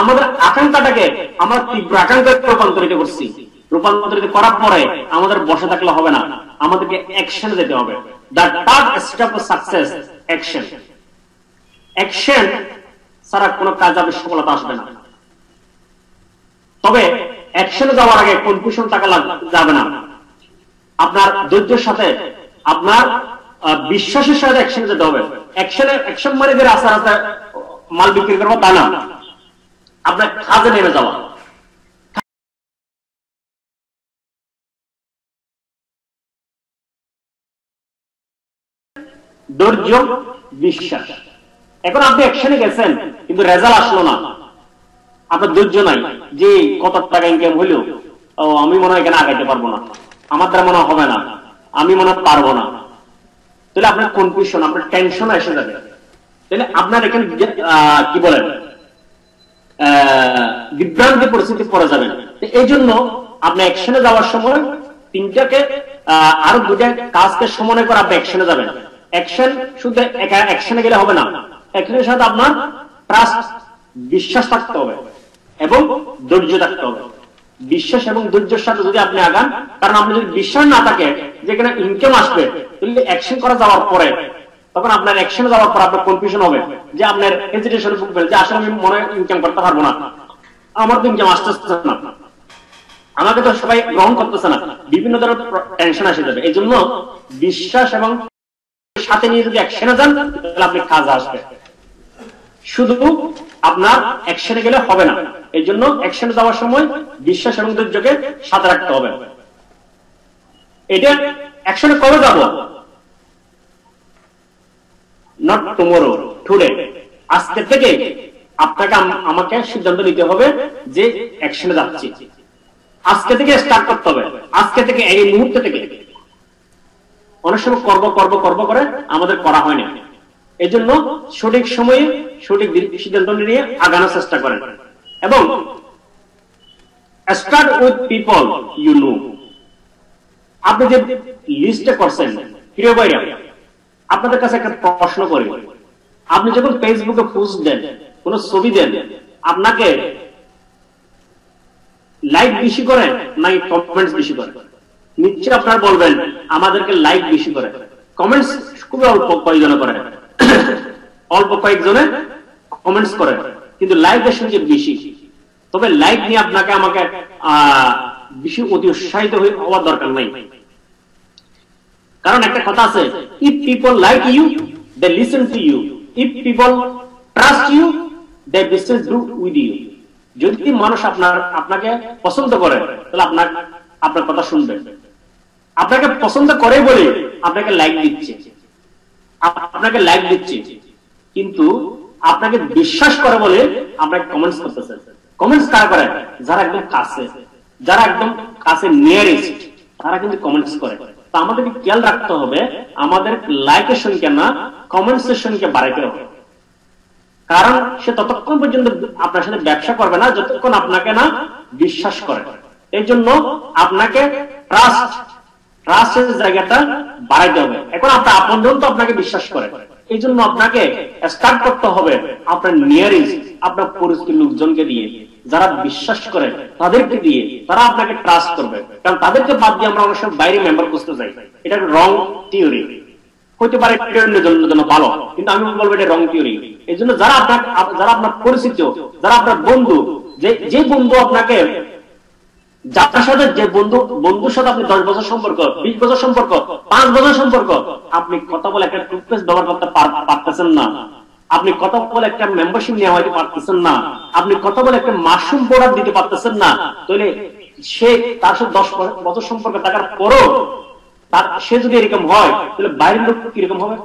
আমাদের আকাঙ্ক্ষাটাকে, আমরা তীব্র আকাঙ্ক্ষায় রূপান্তরিত করছি। রূপান্তরিত করার পরে আমাদের বসে থাকলে হবে না। আমাদেরকে অ্যাকশন যেতে হবে। ছাড়া কাজ সফলতা আসবে না। তবে অ্যাকশনে যাওয়ার আগে কনফিউশন টাকা যাবে না। আপনার ধৈর্যের সাথে, আপনার বিশ্বাসের সাথে অ্যাকশনে যেতে হবে। অ্যাকশনে অ্যাকশন মানে যে রাস্তা মাল বিক্রি করব তা না। আপনার কাজে নেমে যাওয়া। ধৈর্য বিশ্বাস। এখন আপনি অ্যাকশনে গেছেন, কিন্তু রেজাল্ট আসলো না। আপনার ধৈর্য নাই যে কত টাকা ইনকাম হইল, ও আমি মনে হয় এখানে আগাইতে পারব না। আমার দ্বারা মনে হবে না। আমি মনে পারব না। তাহলে আপনার কনফিউশন আপনার টেনশন এসে যাবে। তাহলে আপনার এখানে কি বলেন? পরিস্থিতি যাবেন এই জন্য আপনি অ্যাকশনে যাওয়ার সময় তিনটাকে আরও দুটা কাজকে সমন্বয় করে আপনি অ্যাকশনে যাবেন। অ্যাকশন শুধু অ্যাকশনে গেলে হবে না। অ্যাকশনের সাথে আপনার ট্রাস্ট বিশ্বাস থাকতে হবে এবং ধৈর্য থাকতে হবে। বিশ্বাস এবং ধৈর্যের সাথে যদি আপনি আগান, কারণ আপনি যদি বিশ্বাস না থাকে ইনকাম আসবে, তাহলে অ্যাকশন করা যাওয়ার পরে, তখন আপনার অ্যাকশনে যাওয়ার পর আপনার কনফিউশন হবে, যে আপনার হেজিটেশন যে আসলে আমি মনে ইনকাম করতে পারব না। আমার তো ইনকাম আসতেছে না। আমাকে তো সবাই গ্রহণ করতেছে না। বিভিন্ন ধরনের টেনশন আসে যাবে। এই জন্য বিশ্বাস এবং সাথে নিয়ে যদি অ্যাকশনে যান, তাহলে আপনি কাজ আসবে। শুধু আপনার অ্যাকশনে গেলে হবে না। এই জন্য অ্যাকশনে যাওয়ার সময় বিশ্বাস এবং ধৈর্যকে সাথে রাখতে হবে। এটা অ্যাকশনে কবে যাব? নট টুমোরো টুডে আজকে থেকে আপনাকে আমাকে সিদ্ধান্ত নিতে হবে যে অ্যাকশনে যাচ্ছি। আজকে থেকে স্টার্ট করতে হবে। আজকে থেকে, এই মুহূর্তে থেকে। অনেক সময় কর্ম কর্ম কর্ম করে আমাদের করা হয় না এই জন্য সঠিক সময়ে সঠিক সিদ্ধান্ত নিয়ে আগানোর চেষ্টা করেন। এবং start with people you know আপনি যে লিস্টে করছেন, প্রিয় ভাইরা, আপনাদের কাছে একটা প্রশ্ন করি। আপনি যখন ফেসবুকে পোস্ট দেন, কোন ছবি দেন, আপনাকে লাইক বেশি করে নাকি কমেন্টস বেশি করে? নিশ্চয় আপনারা বলবেন, আমাদেরকে লাইক বেশি করে। কমেন্টস খুবই অল্প কয়েকজনে করে। (coughs) অল্প কয়েকজনে কমেন্টস করে। কিন্তু লাইক এর সঙ্গে বেশি। তবে লাইক নিয়ে আপনাকে আমাকে বেশি অতি উৎসাহিত হওয়ার দরকার নাই। কারণ একটা কথা আছে if people like you they listen to you if people trust you they business do with you যদি মানুষ আপনার, আপনাকে পছন্দ করে, তাহলে আপনার আপনার কথা শুনবে। আপনাকে পছন্দ করে বলে, আপনাকে লাইক দিচ্ছে। আপনাকে লাইক দিচ্ছে। কিন্তু আপনাকে বিশ্বাস করে বলে আপনাকে কমেন্টস করতেছে। কমেন্টস কারা করে? যারা একদম কাছে, যারা একদম কাছে নিয়ারেস্ট তারা কিন্তু কমেন্টস করে। তো আমাদেরকে খেয়াল রাখতে হবে, আমাদের লাইকের সংখ্যা না কমেন্টস এর সংখ্যা বাড়াইতে হবে। কারণ সে ততক্ষণ পর্যন্ত আপনার সাথে ব্যবসা করবে না, যতক্ষণ আপনাকে না বিশ্বাস করে। এই জন্য আপনাকে ট্রাস্ট ট্রাস্টের জায়গাটা বাড়াইতে হবে। এখন আপনার তো আপনাকে বিশ্বাস করে। এই জন্য আপনাকে স্টার্ট করতে হবে আপনার আপনার লোকজনকে দিয়ে। যারা বিশ্বাস করে, তাদেরকে দিয়ে তারা আপনাকে ট্রাস্ট করবে। কারণ তাদেরকে বাদ দিয়ে আমরা অনেক সময় বাইরে মেম্বার এটা রং থিওরি হইতে পারে জন্য ভালো, কিন্তু আমি বলব এটা রং থিওরি এই জন্য যারা আপনার যারা আপনার পরিচিত, যারা আপনার বন্ধু, যে যে বন্ধু আপনাকে যার সাথে যে বন্ধু, বন্ধুর সাথে আপনি দশ বছর সম্পর্ক, বিশ বছর সম্পর্ক, পাঁচ বছর সম্পর্ক, আপনি কথা বলে একটা টুথপেস্ট ব্যবহার করতে পারতেছেন না। আপনি কথা বলে একটা মেম্বারশিপ নেওয়া হইতে পারতেছেন না। আপনি কথা বলে একটা মাশরুম প্রোডাক্ট দিতে পারতেছেন না। তাহলে সে, তার সাথে দশ বছর সম্পর্ক থাকার পরও তার, সে যদি এরকম হয়, তাহলে বাইরের লোক কীরকম হবে?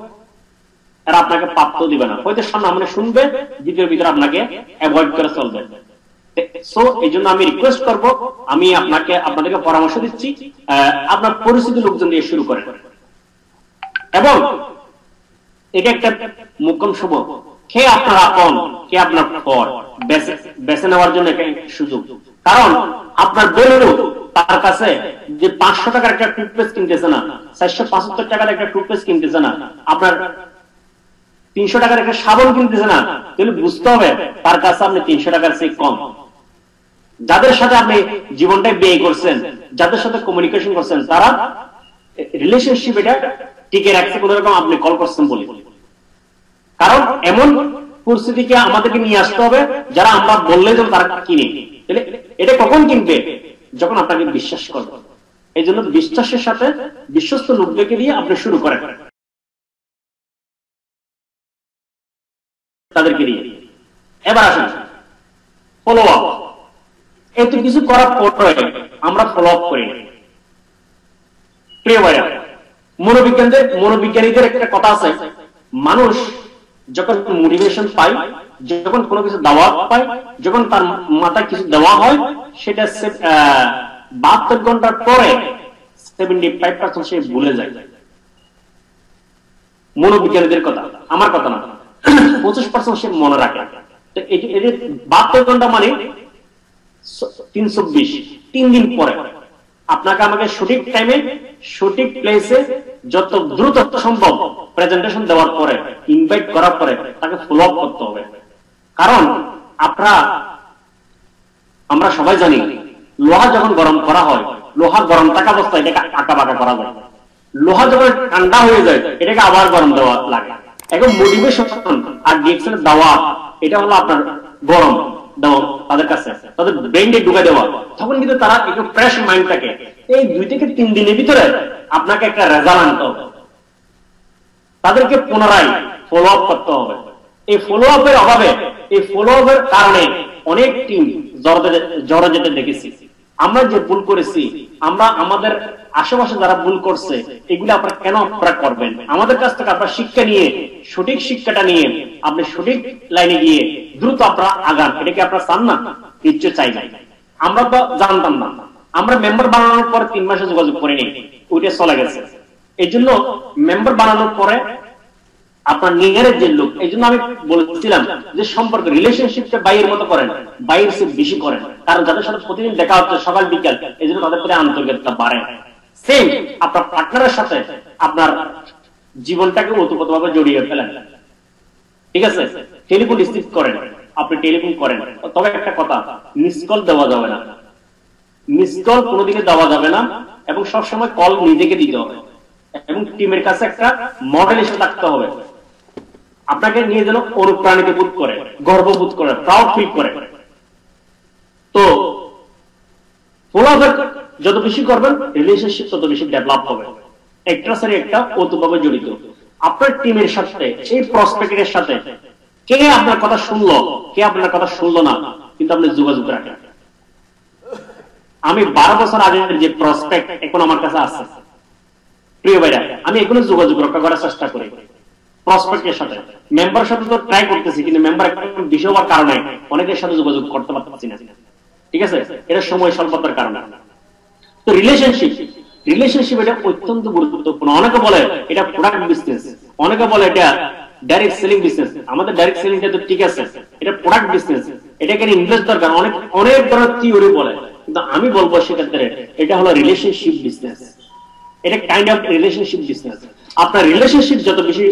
আর আপনাকে প্রাপ্ত দিবে না। হয়তো সামনে শুনবে, দ্বিতীয় ভিতরে আপনাকে অ্যাভয়েড করে চলবে। আমি আপনাকে, আপনাদেরকে পরামর্শ দিচ্ছি আপনার লোকজন দিয়ে শুরু করেন। এবং এটা একটা মুকম শুভ। কে আপনার আপন, কে আপনার পর, বেছে নেওয়ার জন্য একটা সুযোগ। কারণ আপনার বন্ধু তার কাছে যে পাঁচশো টাকার একটা টুথপেস্ট কিনতেছে না, চারশো পঁচাত্তর টাকার একটা টুথপেস্ট কিনতেছে না, আপনার তিনশো টাকার একটা সাবন কিনতেছে না। তাহলে বুঝতে হবে তার কাছে আপনি তিনশো টাকার চেয়ে কম। যাদের সাথে আপনি জীবনটাই ব্যয় করছেন, যাদের সাথে কমিউনিকেশন করছেন, তারা রিলেশনশিপ এটা টিকে রাখছে, কোন রকম আপনি কল করছেন বলে। কারণ এমন পরিস্থিতিকে আমাদেরকে নিয়ে আসতে হবে, যারা আমরা বললে যেন তারা কিনে। এটা কখন কিনবে? যখন আপনাকে বিশ্বাস করবে। এই জন্য বিশ্বাসের সাথে বিশ্বস্ত লোকদেরকে দিয়ে আপনি শুরু করেন। তাদেরকে দিয়ে এবার আসেন। ফলো আপ এত কিছু করার পরে আমরা ফলো আপ করি। প্রিয় মনোবিজ্ঞানদের মনোবিজ্ঞানীদের একটা কথা আছে। মানুষ যখন মোটিভেশন পায়, যখন কোনো কিছু দেওয়া পায়, যখন তার মাথায় কিছু দেওয়া হয়, সেটা বাহাত্তর ঘণ্টার পরে সেভেন্টি ফাইভ পার্সেন্ট সে ভুলে যায়। মনোবিজ্ঞানীদের কথা। আমার কথা না। পঁচিশ পার্সেন্ট সে মনে রাখে তো এদের বাহাত্তর ঘণ্টা মানে তিনশো বিশ তিন দিন পরে। আপনাকে আমাকে সঠিক টাইমে সঠিক প্লেসে যত দ্রুত সম্ভব প্রেজেন্টেশন দেওয়ার পরে ইনভাইট করার পরে তাকে ফলো আপ করতে হবে। কারণ আপনারা, আমরা সবাই জানি, লোহা যখন গরম করা হয়, লোহা গরম থাকা অবস্থায় এটাকে আঁকা বাঁকা করা যায়। লোহা যখন ঠান্ডা হয়ে যায়, এটাকে আবার গরম দেওয়া লাগে। এখন মোটিভেশন আর ডিএকশনের দেওয়া, এটা হলো আপনার গরম, দেওয়া, তাদের কাছে। তাদের ঢুকে দেওয়া। তখন কিন্তু তারা একটু ফ্রেশ মাইন্ড থাকে। এই দুই থেকে তিন দিনের ভিতরে আপনাকে একটা রেজাল্ট আনতে হবে। তাদেরকে পুনরায় ফলো আপ করতে হবে। এই ফলো আপের অভাবে, এই ফলো আপের কারণে অনেক টিম জড়ো যেতে দেখেছি। আমরা যে ভুল করেছি, আমরা আমাদের আশেপাশে যারা ভুল করছে, এগুলো আপনারা কেন আপনারা করবেন? আমাদের কাছ থেকে আপনারা শিক্ষা নিয়ে, সঠিক শিক্ষাটা নিয়ে, আপনি সঠিক লাইনে গিয়ে দ্রুত আপনারা আগান। এটা কি আপনারা চান না? নিশ্চয় চাই। না আমরা তো জানতাম না। আমরা মেম্বার বানানোর পরে তিন মাসে যোগাযোগ করিনি। ওইটা চলে গেছে। এই জন্য মেম্বার বানানোর পরে আপনার নিজের যে লোক এই জন্য আমি বলেছিলাম যে সম্পর্ক রিলেশনশিপটা বাইয়ের মতো করেন বাইরের সে বেশি করেন। কারণ যাদের সাথে প্রতিদিন দেখা হচ্ছে, সকাল, বিকাল এই জন্য তাদের প্রতি আন্তরিকতা বাড়ে। সেম আপনার পার্টনারের সাথে আপনার জীবনটাকে ওতপ্রোতভাবে জড়িয়ে ফেলেন। ঠিক আছে? টেলিফোন রিসিভ করেন, আপনি টেলিফোন করেন। তবে একটা কথা মিস কল দেওয়া যাবে না। মিস কল কোনোদিকে দেওয়া যাবে না এবং সবসময় কল নিজেকে দিতে হবে। এবং টিমের কাছে একটা মডেল হিসেবে থাকতে হবে। আপনাকে নিয়ে যেন অনুপ্রাণিত বোধ করে, গর্ববোধ করে প্রাউড ফিল করে। তো যত বেশি করবেন রিলেশনশিপ তত বেশি ডেভেলপ হবে। একটা সারি একটা ওতভাবে জড়িত। আপনার টিমের সাথে এই প্রসপেক্টের সাথে, কে আপনার কথা শুনলো, কে আপনার কথা শুনলো না, কিন্তু আপনি যোগাযোগ রাখেন। আমি বারো বছর আগে যে প্রসপেক্ট এখন আমার কাছে আছে। প্রিয় ভাইরা, আমি এখনও যোগাযোগ রক্ষা করার চেষ্টা করি। আমাদের ডাইরেক্ট সেলিংটা তো ঠিক আছে, এটা প্রোডাক্ট বিজনেস এটা ইনভেস্ট দরকার। অনেক অনেক ধরনের কিন্তু আমি বলব সেক্ষেত্রে এটা হলো রিলেশনশিপ বিজনেস এটা কাইন্ড অফ রিলেশনশিপ বিজনেস আপনার রিলেশনশিপ যত বেশি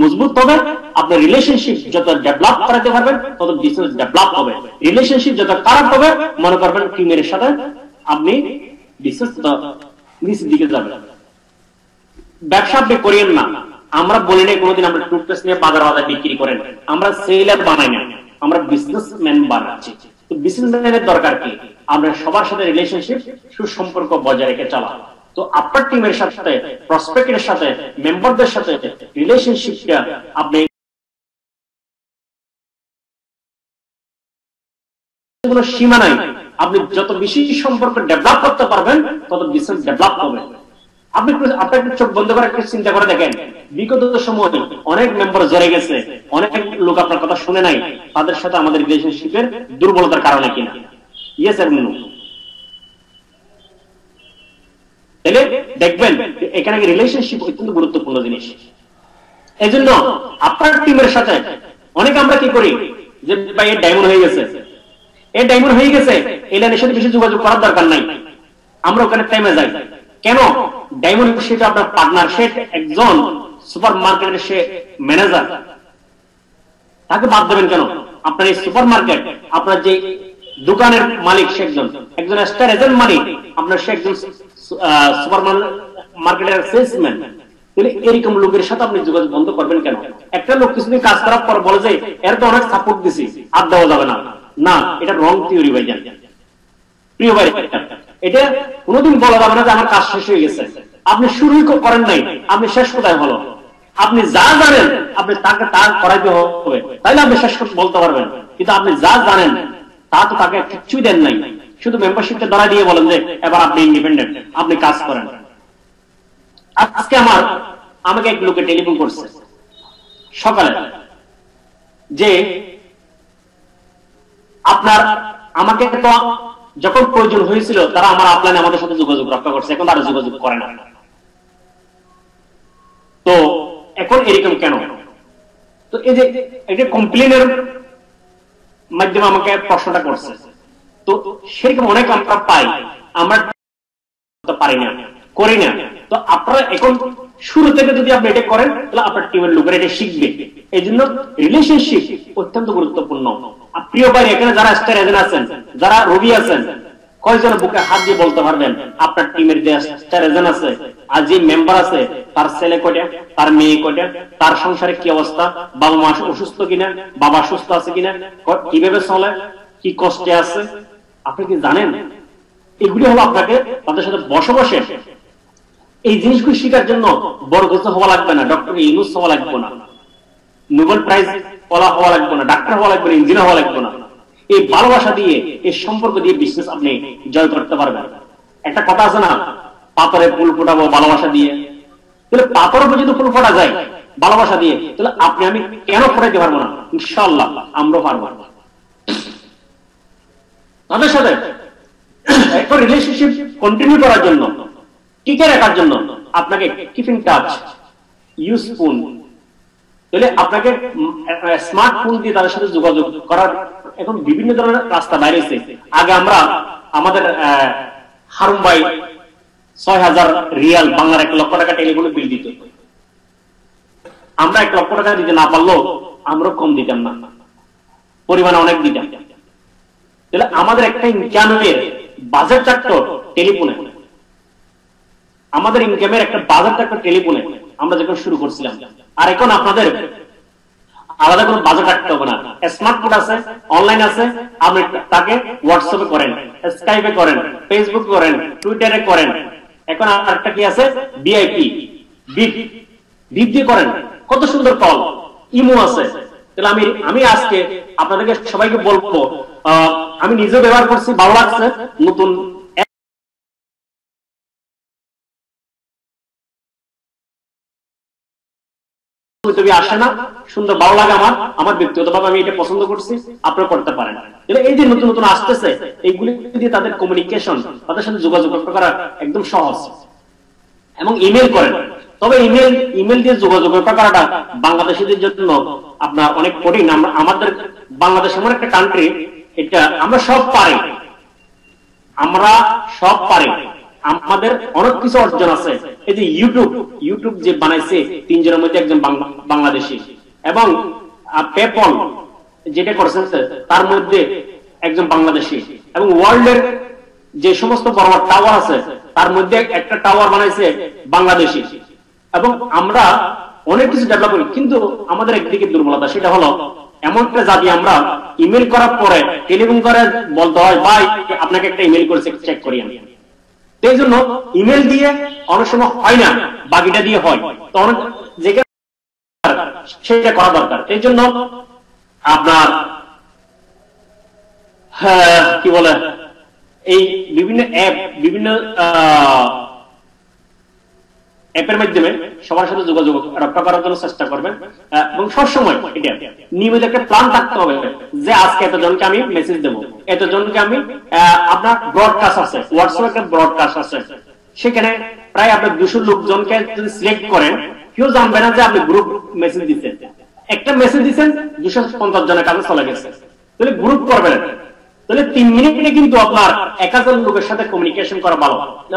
মজবুত হবে, আপনার রিলেশনশিপ যত ডেভেলপ করাতে পারবেন, তত বিজনেস ডেভেলপ হবে। রিলেশনশিপ যত খারাপ হবে, মনে করবেন টিমের সাথে আপনি বিজনেস নিচের দিকে যাবেন। ব্যবসা আপনি করিয়েন না। আমরা বলি নাই কোনোদিন আমরা টুথপেস্ট নিয়ে বাজার বাজার বিক্রি করেন। আমরা সেলার বানাই না আমরা বিজনেসম্যান বানাচ্ছি তো বিজনেসম্যানের দরকার কি? আমরা সবার সাথে রিলেশনশিপ সুসম্পর্ক বজায় রেখে চালা। তো আপনার টিমের সাথে প্রসপেক্টের সাথে মেম্বারদের সাথে রিলেশনশিপটা আপনি কোনো সীমা নাই। আপনি যত বেশি সম্পর্ক ডেভেলপ করতে পারবেন, তত বিজনেস ডেভেলপ হবে। আপনি আপনার একটু চোখ বন্ধ করে একটু চিন্তা করে দেখেন। বিগত সময় অনেক মেম্বার জড়ে গেছে, অনেক লোক আপনার কথা শুনে নাই, তাদের সাথে আমাদের রিলেশনশিপের দুর্বলতার কারণে কিনা। ইয়েস আর নো তাহলে দেখবেন এখানে রিলেশনশিপ অত্যন্ত গুরুত্বপূর্ণ জিনিস। এই জন্য আপনার টিমের সাথে অনেক আমরা কি করি যে ভাই, এর ডায়মন্ড হয়ে গেছে। এর ডায়মন্ড হয়ে গেছে এই লাইনের সাথে বেশি যোগাযোগ করার দরকার নাই। আমরা ওখানে টাইমে যাই। কেন? ডায়মন্ড সেটা আপনার পার্টনার সে একজন সুপার মার্কেটের সে ম্যানেজার তাকে বাদ দেবেন কেন? আপনার এই সুপার মার্কেট আপনার যে দোকানের মালিক সে একজন। একজন স্টার এজেন্ট মালিক, আপনার সে একজন সেলসম্যান তাহলে এরকম লোকের সাথে আপনি যোগাযোগ বন্ধ করবেন কেন? একটা লোক কিছুদিন কাজ করার পর বলে যে, এর তো অনেক সাপোর্ট দিছি, আর দেওয়া যাবে না। না, এটা রং থিওরি ভাই জান প্রিয় ভাই, এটা কোনোদিন বলা যাবে না যে আমার কাজ শেষ হয়ে গেছে। আপনি শুরুই করেন নাই, আপনি শেষ কোথায় হলো? আপনি যা জানেন, আপনি তাকে তা করাইতে হবে। তাইলে আপনি শেষ বলতে পারবেন। কিন্তু আপনি যা জানেন, তা তো তাকে কিছুই দেন নাই। শুধু মেম্বারশিপটা ধরা দিয়ে বলেন যে, এবার আপনি ইন্ডিপেন্ডেন্ট আপনি কাজ করেন। আজকে আমার, আমাকে এক লোকে টেলিফোন করছে। সকালে। যে, আপনার, আমাকে তো যখন প্রয়োজন হয়েছিল, তারা আমার আপলাইনে আমাদের সাথে যোগাযোগ রক্ষা করছে, এখন তারা যোগাযোগ করে না। তো, এখন এরকম কেন? তো এই যে একটা কমপ্লেনের মাধ্যমে আমাকে প্রশ্নটা করছে। তো সেরকম অনেক আমরা পাই আমরা পারি না, করি না। তো আপনারা এখন শুরু থেকে যদি আপনি এটা করেন, তাহলে আপনার টিমের লোকেরা এটা শিখবে। এই জন্য রিলেশনশিপ অত্যন্ত গুরুত্বপূর্ণ। প্রিয় ভাই, এখানে যারা স্টার এজেন্ট আছেন, যারা রবি আছেন, কয়জন বুকে হাত দিয়ে বলতে পারবেন, আপনার টিমের যে স্টার এজেন্ট আছে, আর যে মেম্বার আছে, তার ছেলে কয়টা, তার মেয়ে কয়টা, তার সংসারে কি অবস্থা, বাবা মা অসুস্থ কিনা, বাবা সুস্থ আছে কিনা কীভাবে চলে, কি কষ্টে আছে আপনি কি জানেন? এগুলি হলো আপনাকে তাদের সাথে বসে বসে এই জিনিসগুলি শেখার জন্য বড় কিছু হওয়া লাগবে না, ডক্টর ইউনুস হওয়া লাগবে না, নোবেল প্রাইজ কলা হওয়া লাগবে না, ডাক্তার হওয়া লাগবে না, ইঞ্জিনিয়ার হওয়া লাগবে না। এই ভালোবাসা দিয়ে, এই সম্পর্ক দিয়ে বিজনেস আপনি জয় করতে পারবেন। একটা কথা আছে না, পাথরে ফুল ফোটাবো ভালোবাসা দিয়ে। তাহলে পাথর উপর যদি ফুল ফোটা যায় ভালোবাসা দিয়ে, তাহলে আপনি, আমি কেন ফোটাইতে পারব না? ইনশাল্লাহ আমরা পারব। তাদের সাথে একটা রিলেশনশিপ কন্টিনিউ করার জন্য, টিকে রাখার জন্য আপনাকে কিপিং টাচ ইউজফুল তাহলে আপনাকে স্মার্টফোন দিয়ে তাদের সাথে যোগাযোগ করার এখন বিভিন্ন ধরনের রাস্তা বাইরেছে। আগে আমরা আমাদের হারুন ভাই ছয় হাজার রিয়াল বাংলার এক লক্ষ টাকা টেলিফোনে বিল দিত। আমরা এক লক্ষ টাকা দিতে না পারলেও আমরা কম দিতাম না। পরিমাণে অনেক দিতাম। তাহলে আমাদের একটা ইনকামের বাজেট থাকতো টেলিফোনে। আমাদের ইনকামের একটা বাজেট থাকতো টেলিফোনে। আমরা যখন শুরু করছিলাম। আর এখন আপনাদের আলাদা কোনো বাজেট রাখতে হবে না। স্মার্টফোন আছে, অনলাইন আছে, আপনি তাকে হোয়াটসঅ্যাপে করেন স্কাইপে করেন ফেসবুক করেন টুইটারে করেন। এখন আরেকটা কি আছে? বিআইপি বিপ বিপ দিয়ে করেন। কত সুন্দর কল ইমো আছে। তাহলে আমি আমি আজকে আপনাদেরকে সবাইকে বলব আমি নিজে ব্যবহার করছি, ভালো লাগছে, নতুন ছবি আসে না, সুন্দর, ভালো লাগে আমার আমার আমি এটা পছন্দ করছি আপনারা করতে পারেন। এই যে নতুন নতুন আসতেছে, এইগুলি দিয়ে তাদের কমিউনিকেশন তাদের সাথে যোগাযোগ করা একদম সহজ। এবং ইমেল করেন। তবে ইমেল ইমেল দিয়ে যোগাযোগ করাটা বাংলাদেশিদের জন্য আপনার অনেক কঠিন। আমাদের বাংলাদেশ এমন একটা কান্ট্রি এটা আমরা সব পারি। আমরা সব পারি। আমাদের অনেক কিছু অর্জন আছে। এই যে ইউটিউব ইউটিউব যে বানাইছে তিনজনের মধ্যে একজন বাংলাদেশি। এবং পেপল যেটা করেছেন তার মধ্যে একজন বাংলাদেশি। এবং ওয়ার্ল্ডের যে সমস্ত বড় টাওয়ার আছে, তার মধ্যে একটা টাওয়ার বানাইছে বাংলাদেশি। এবং আমরা অনেক কিছু ডেভেলপ করি, কিন্তু আমাদের একদিকে দুর্বলতা, সেটা হলো এমন একটা জাতি আমরা ইমেল করার পরে টেলিফোন করে বলতে হয় ভাই আপনাকে একটা ইমেল করেছে চেক করি আমি এই জন্য ইমেল দিয়ে অনেক সময় হয় না বাকিটা দিয়ে হয়। তো অনেক যেখানে সেটা করা দরকার। এই জন্য আপনার হ্যাঁ, কি বলে এই বিভিন্ন অ্যাপ বিভিন্ন অ্যাপের মাধ্যমে সবার সাথে যোগাযোগ রক্ষা করার জন্য চেষ্টা করবেন। এবং সবসময় এটা নিয়মিত একটা প্ল্যান থাকতে হবে যে আজকে এতজনকে আমি মেসেজ দেবো। এতজনকে আমি আপনার ব্রডকাস্ট আছে হোয়াটসঅ্যাপ একটা ব্রডকাস্ট আছে। সেখানে প্রায় আপনি দুশো লোকজনকে যদি সিলেক্ট করেন, কেউ জানবে না যে আপনি গ্রুপ মেসেজ দিচ্ছেন। একটা মেসেজ দিচ্ছেন, দুশো পঞ্চাশ জনের কাছে চলে গেছে। তাহলে গ্রুপ করবেন। তাহলে তিন মিনিটে কিন্তু আপনার এক হাজার লোকের সাথে কমিউনিকেশন করা ভালো।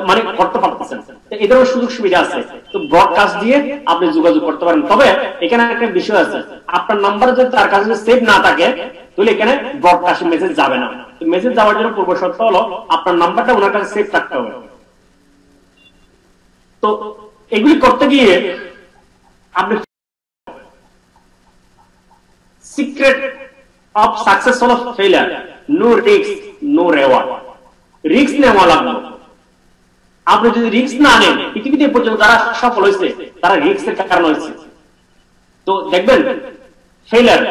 মানে করতে পারতেছেন। তো ধরনের সুযোগ সুবিধা আছে। তো ব্রডকাস্ট দিয়ে আপনি যোগাযোগ করতে পারেন। তবে এখানে একটা বিষয় আছে। আপনার নাম্বার যদি তার কাছে সেভ না থাকে, তাহলে এখানে ব্রডকাস্ট মেসেজ যাবে না। মেসেজ যাওয়ার জন্য পূর্ব শর্ত হলো, আপনার নাম্বারটা ওনার কাছে সেভ থাকতে হবে। তো এগুলি করতে গিয়ে আপনি secret of successful of failure no risk no reward risk নেওয়া লাগবে আপনি যদি রিস্ক না নেন, পৃথিবীতে পর্যন্ত যারা সফল হয়েছে, তারা রিস্কের কারণ হয়েছে। তো দেখবেন ফেলিয়ার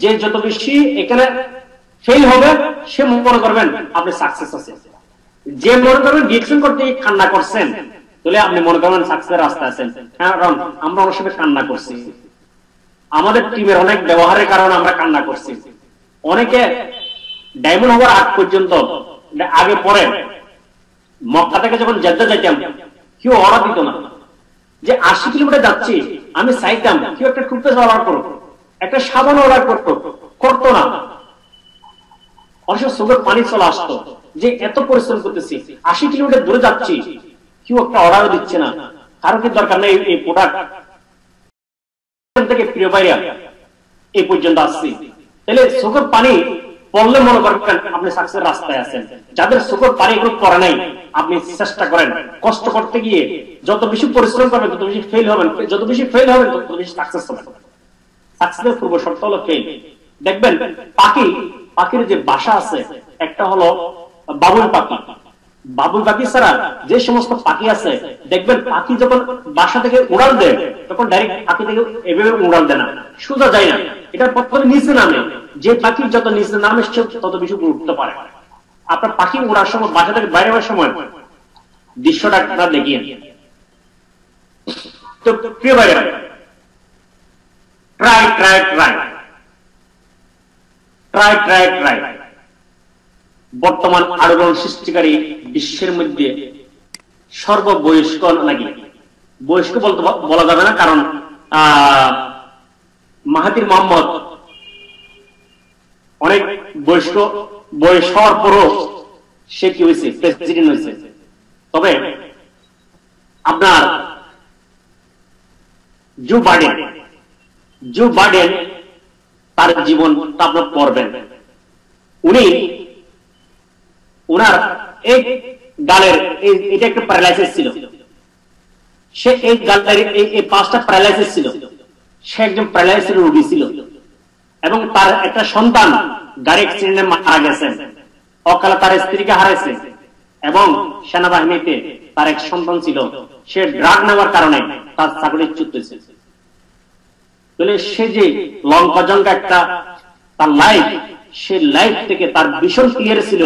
যে যত বেশি এখানে ফেল হবে, সে মনে করবেন আপনি সাকসেস আছে। যে মনে করবেন রিয়েকশন করতে কান্না করছেন, তাহলে আপনি মনে করবেন সাকসেসের রাস্তা আছেন। কারণ আমরা অনেক সময় কান্না করছি। আমাদের টিমের অনেক ব্যবহারের কারণে আমরা কান্না করছি। অনেকে ডায়মন্ড হওয়ার আগ পর্যন্ত আগে পরে, মক্কা থেকে যখন জেদ্দা যাইতাম, কেউ অর্ডার দিত না। যে আশি কিলোমিটার যাচ্ছি, আমি চাইতাম, কেউ একটা টুথপেস্ট অর্ডার করো একটা সাবান অর্ডার করতো করতো না। অবশ্য চোখের পানি চলে আসতো, যে এত পরিশ্রম করতেছি, আশি কিলোমিটার দূরে যাচ্ছি, কেউ একটা অর্ডারও দিচ্ছে না। কারও কি দরকার নেই এই প্রোডাক্ট থেকে প্রিয় বাইরা এই পর্যন্ত আসছি। তাহলে চোখের পানি পড়লে মনে করবেন আপনি সাকসেস রাস্তায় আছেন। যাদের চোখের পারি এগুলো পড়ে নাই, আপনি চেষ্টা করেন। কষ্ট করতে গিয়ে যত বেশি পরিশ্রম করবেন তত বেশি ফেল হবেন, যত বেশি ফেল হবেন, তত বেশি সাকসেস হবেন সাকসেসের পূর্ব শর্ত হলো ফেল দেখবেন, পাখি, পাখির যে বাসা আছে, একটা হলো বাবুল পাখি। বাবুই পাখি ছাড়া যে সমস্ত পাখি আছে, দেখবেন পাখি যখন বাসা থেকে উড়াল দেয়, তখন ডাইরেক্ট পাখি থেকে এভাবে উড়াল দেয় না। সোজা যায় না। এটা প্রথমে নিচে নামে। যে পাখি যত নিচে নামে, সে তত বেশি উঠতে পারে আপনার পাখি উড়ার সময়, বাসা থেকে বাইরে হওয়ার সময়, দৃশ্যটা আপনারা দেখিয়ে তো প্রিয় ভাইরা try try try try try try বর্তমান আলোড়ন সৃষ্টিকারী বিশ্বের মধ্যে সর্ববয়স্ক নাকি? বয়স্ক বলতে বলা যাবে না, কারণ মাহাতির মোহাম্মদ অনেক বয়স্ক, বয়স হওয়ার পরও সে কি হয়েছে? প্রেসিডেন্ট হয়েছে। তবে আপনার জো বাইডেন জো বাইডেন তার জীবন আপনার পড়বেন। উনি উনার এই গালের এটা একটা প্যারালাইসিস ছিল। সে এই গালের এই পাঁচটা প্যারালাইসিস ছিল। সে একজন প্যারালাইসিস রোগী ছিল। এবং তার একটা সন্তান গাড়ি অ্যাক্সিডেন্টে মারা গেছেন। অকালে তার স্ত্রীকে হারাইছে এবং সেনাবাহিনীতে তার এক সন্তান ছিল। সে ড্রাগ নেওয়ার কারণে তার চাকরি চ্যুত তাহলে সে যে লঙ্কা জঙ্কা একটা, তার লাইফ সে লাইফ থেকে তার ভীষণ ক্লিয়ার ছিল।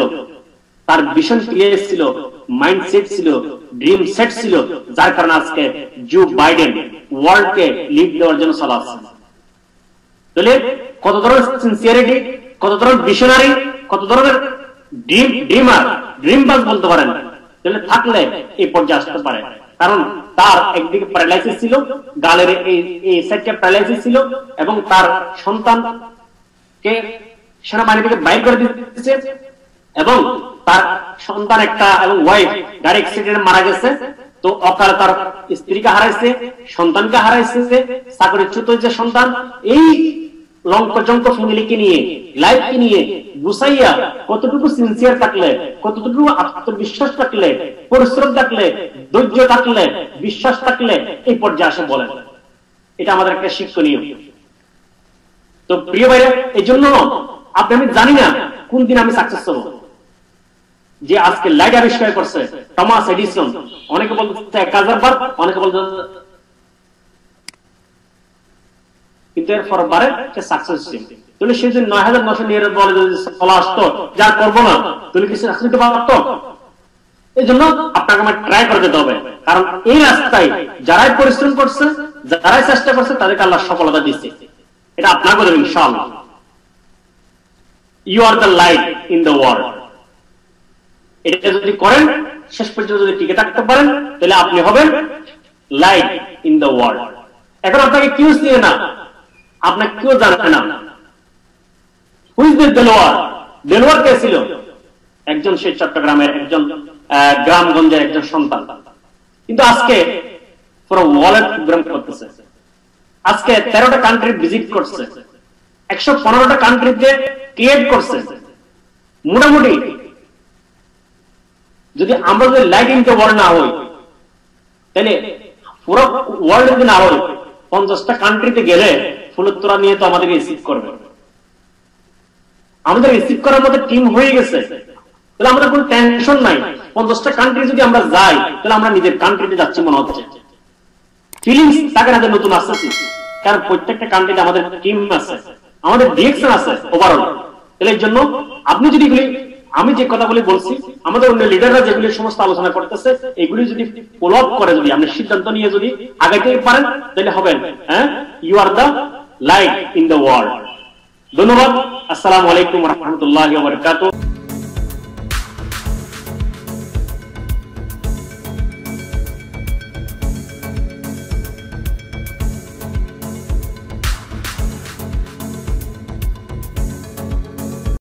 তার ভীষণ ক্লিয়ার ছিল মাইন্ডসেট ছিল ড্রিম সেট ছিল, যার কারণে আজকে জো বাইডেন ওয়ার্ল্ডকে লিড দেওয়ার জন্য চলা আছে। তাহলে কত ধরনের সিনসিয়ারিটি কত ধরনের ভিশনারি কত ধরনের ড্রিম ড্রিমার ড্রিম বাস বলতে পারেন, তাহলে থাকলে এই পর্যায়ে আসতে পারে। কারণ তার একদিকে প্যারালাইসিস ছিল, গালের এই এই সাইডটা প্যারালাইসিস ছিল, এবং তার সন্তানকে সেনাবাহিনী থেকে বাইর করে দিচ্ছে এবং তার সন্তান একটা এবং ওয়াইফ গাড়ি অ্যাক্সিডেন্টে মারা গেছে। তো অকালে তার স্ত্রীকে হারাইছে, সন্তানকে হারাইছে, চাকরিচ্যুত হয়েছে সন্তান, এই লঙ্কজঙ্ক ফ্যামিলিকে নিয়ে লাইফকে নিয়ে গুছাইয়া কতটুকু সিনসিয়ার থাকলে, কতটুকু আত্মবিশ্বাস থাকলে, পরিশ্রম থাকলে, ধৈর্য থাকলে, বিশ্বাস থাকলে এই পর্যায়ে আসে বলেন। এটা আমাদের একটা শিক্ষণীয়। তো প্রিয় ভাইরা এই জন্য আপনি, আমি জানি না কোন দিন আমি সাকসেস হব। যে আজকে লাইট আবিষ্কার করছে টমাস এডিসন অনেকে বলতে এক হাজার বার অনেকে বলতে কিন্তু এর সাকসেস নয় হাজার নশো নিয়ে বলে যদি চলা আসতো, যা করব না। নিতে পারতো? এই জন্য আপনাকে আমার ট্রাই করে যেতে হবে। কারণ এই রাস্তায় যারাই পরিশ্রম করছে, যারাই চেষ্টা করছে, তাদেরকে আল্লাহ সফলতা দিচ্ছে। এটা আপনার করে you are the light in the world এটা যদি করেন, শেষ পর্যন্ত যদি টিকে থাকতে পারেন, তাহলে আপনি হবেন লাইট ইন দ্য ওয়ার্ল্ড। এখন আপনাকে কেউ দিয়ে না। আপনাকে কেউ জানে না। হুইজ দ্য দেলোয়ার দেলোয়ার কে ছিল? একজন সেই চট্টগ্রামের একজন গ্রামগঞ্জের একজন সন্তান। কিন্তু আজকে পুরো ওয়ালেট প্রোগ্রাম করতেছে। আজকে তেরোটা কান্ট্রি ভিজিট করছে। একশো পনেরোটা কান্ট্রিতে ক্রিয়েট করছে। মোটামুটি যদি আমরা যদি লাইট ইনকে ওয়ার্ল্ড না হই তাহলে পুরো ওয়ার্ল্ড যদি না হই পঞ্চাশটা কান্ট্রিতে গেলে ফুলের তোরা নিয়ে তো আমাদের রিসিভ করবে। আমাদের রিসিভ করার মতো টিম হয়ে গেছে। তাহলে আমাদের কোনো টেনশন নাই। পঞ্চাশটা কান্ট্রি যদি আমরা যাই, তাহলে আমরা নিজের কান্ট্রিতে যাচ্ছি মনে হচ্ছে। ফিলিংস থাকে না নতুন আসতেছি। কারণ প্রত্যেকটা কান্ট্রিতে আমাদের টিম আছে। আমাদের ডিরেকশন আছে ওভারঅল তাহলে এর জন্য আপনি যদি আমি যে কথাগুলি বলছি, আমাদের অন্য লিডাররা যেগুলি সমস্ত আলোচনা করতেছে, এগুলি যদি ফলো করে যদি, আপনি সিদ্ধান্ত নিয়ে যদি আগাইতে পারেন, তাহলে হবেন হ্যাঁ? You are the light in the world ধন্যবাদ। আসসালামু আলাইকুম রহমতুল্লাহ বরকাত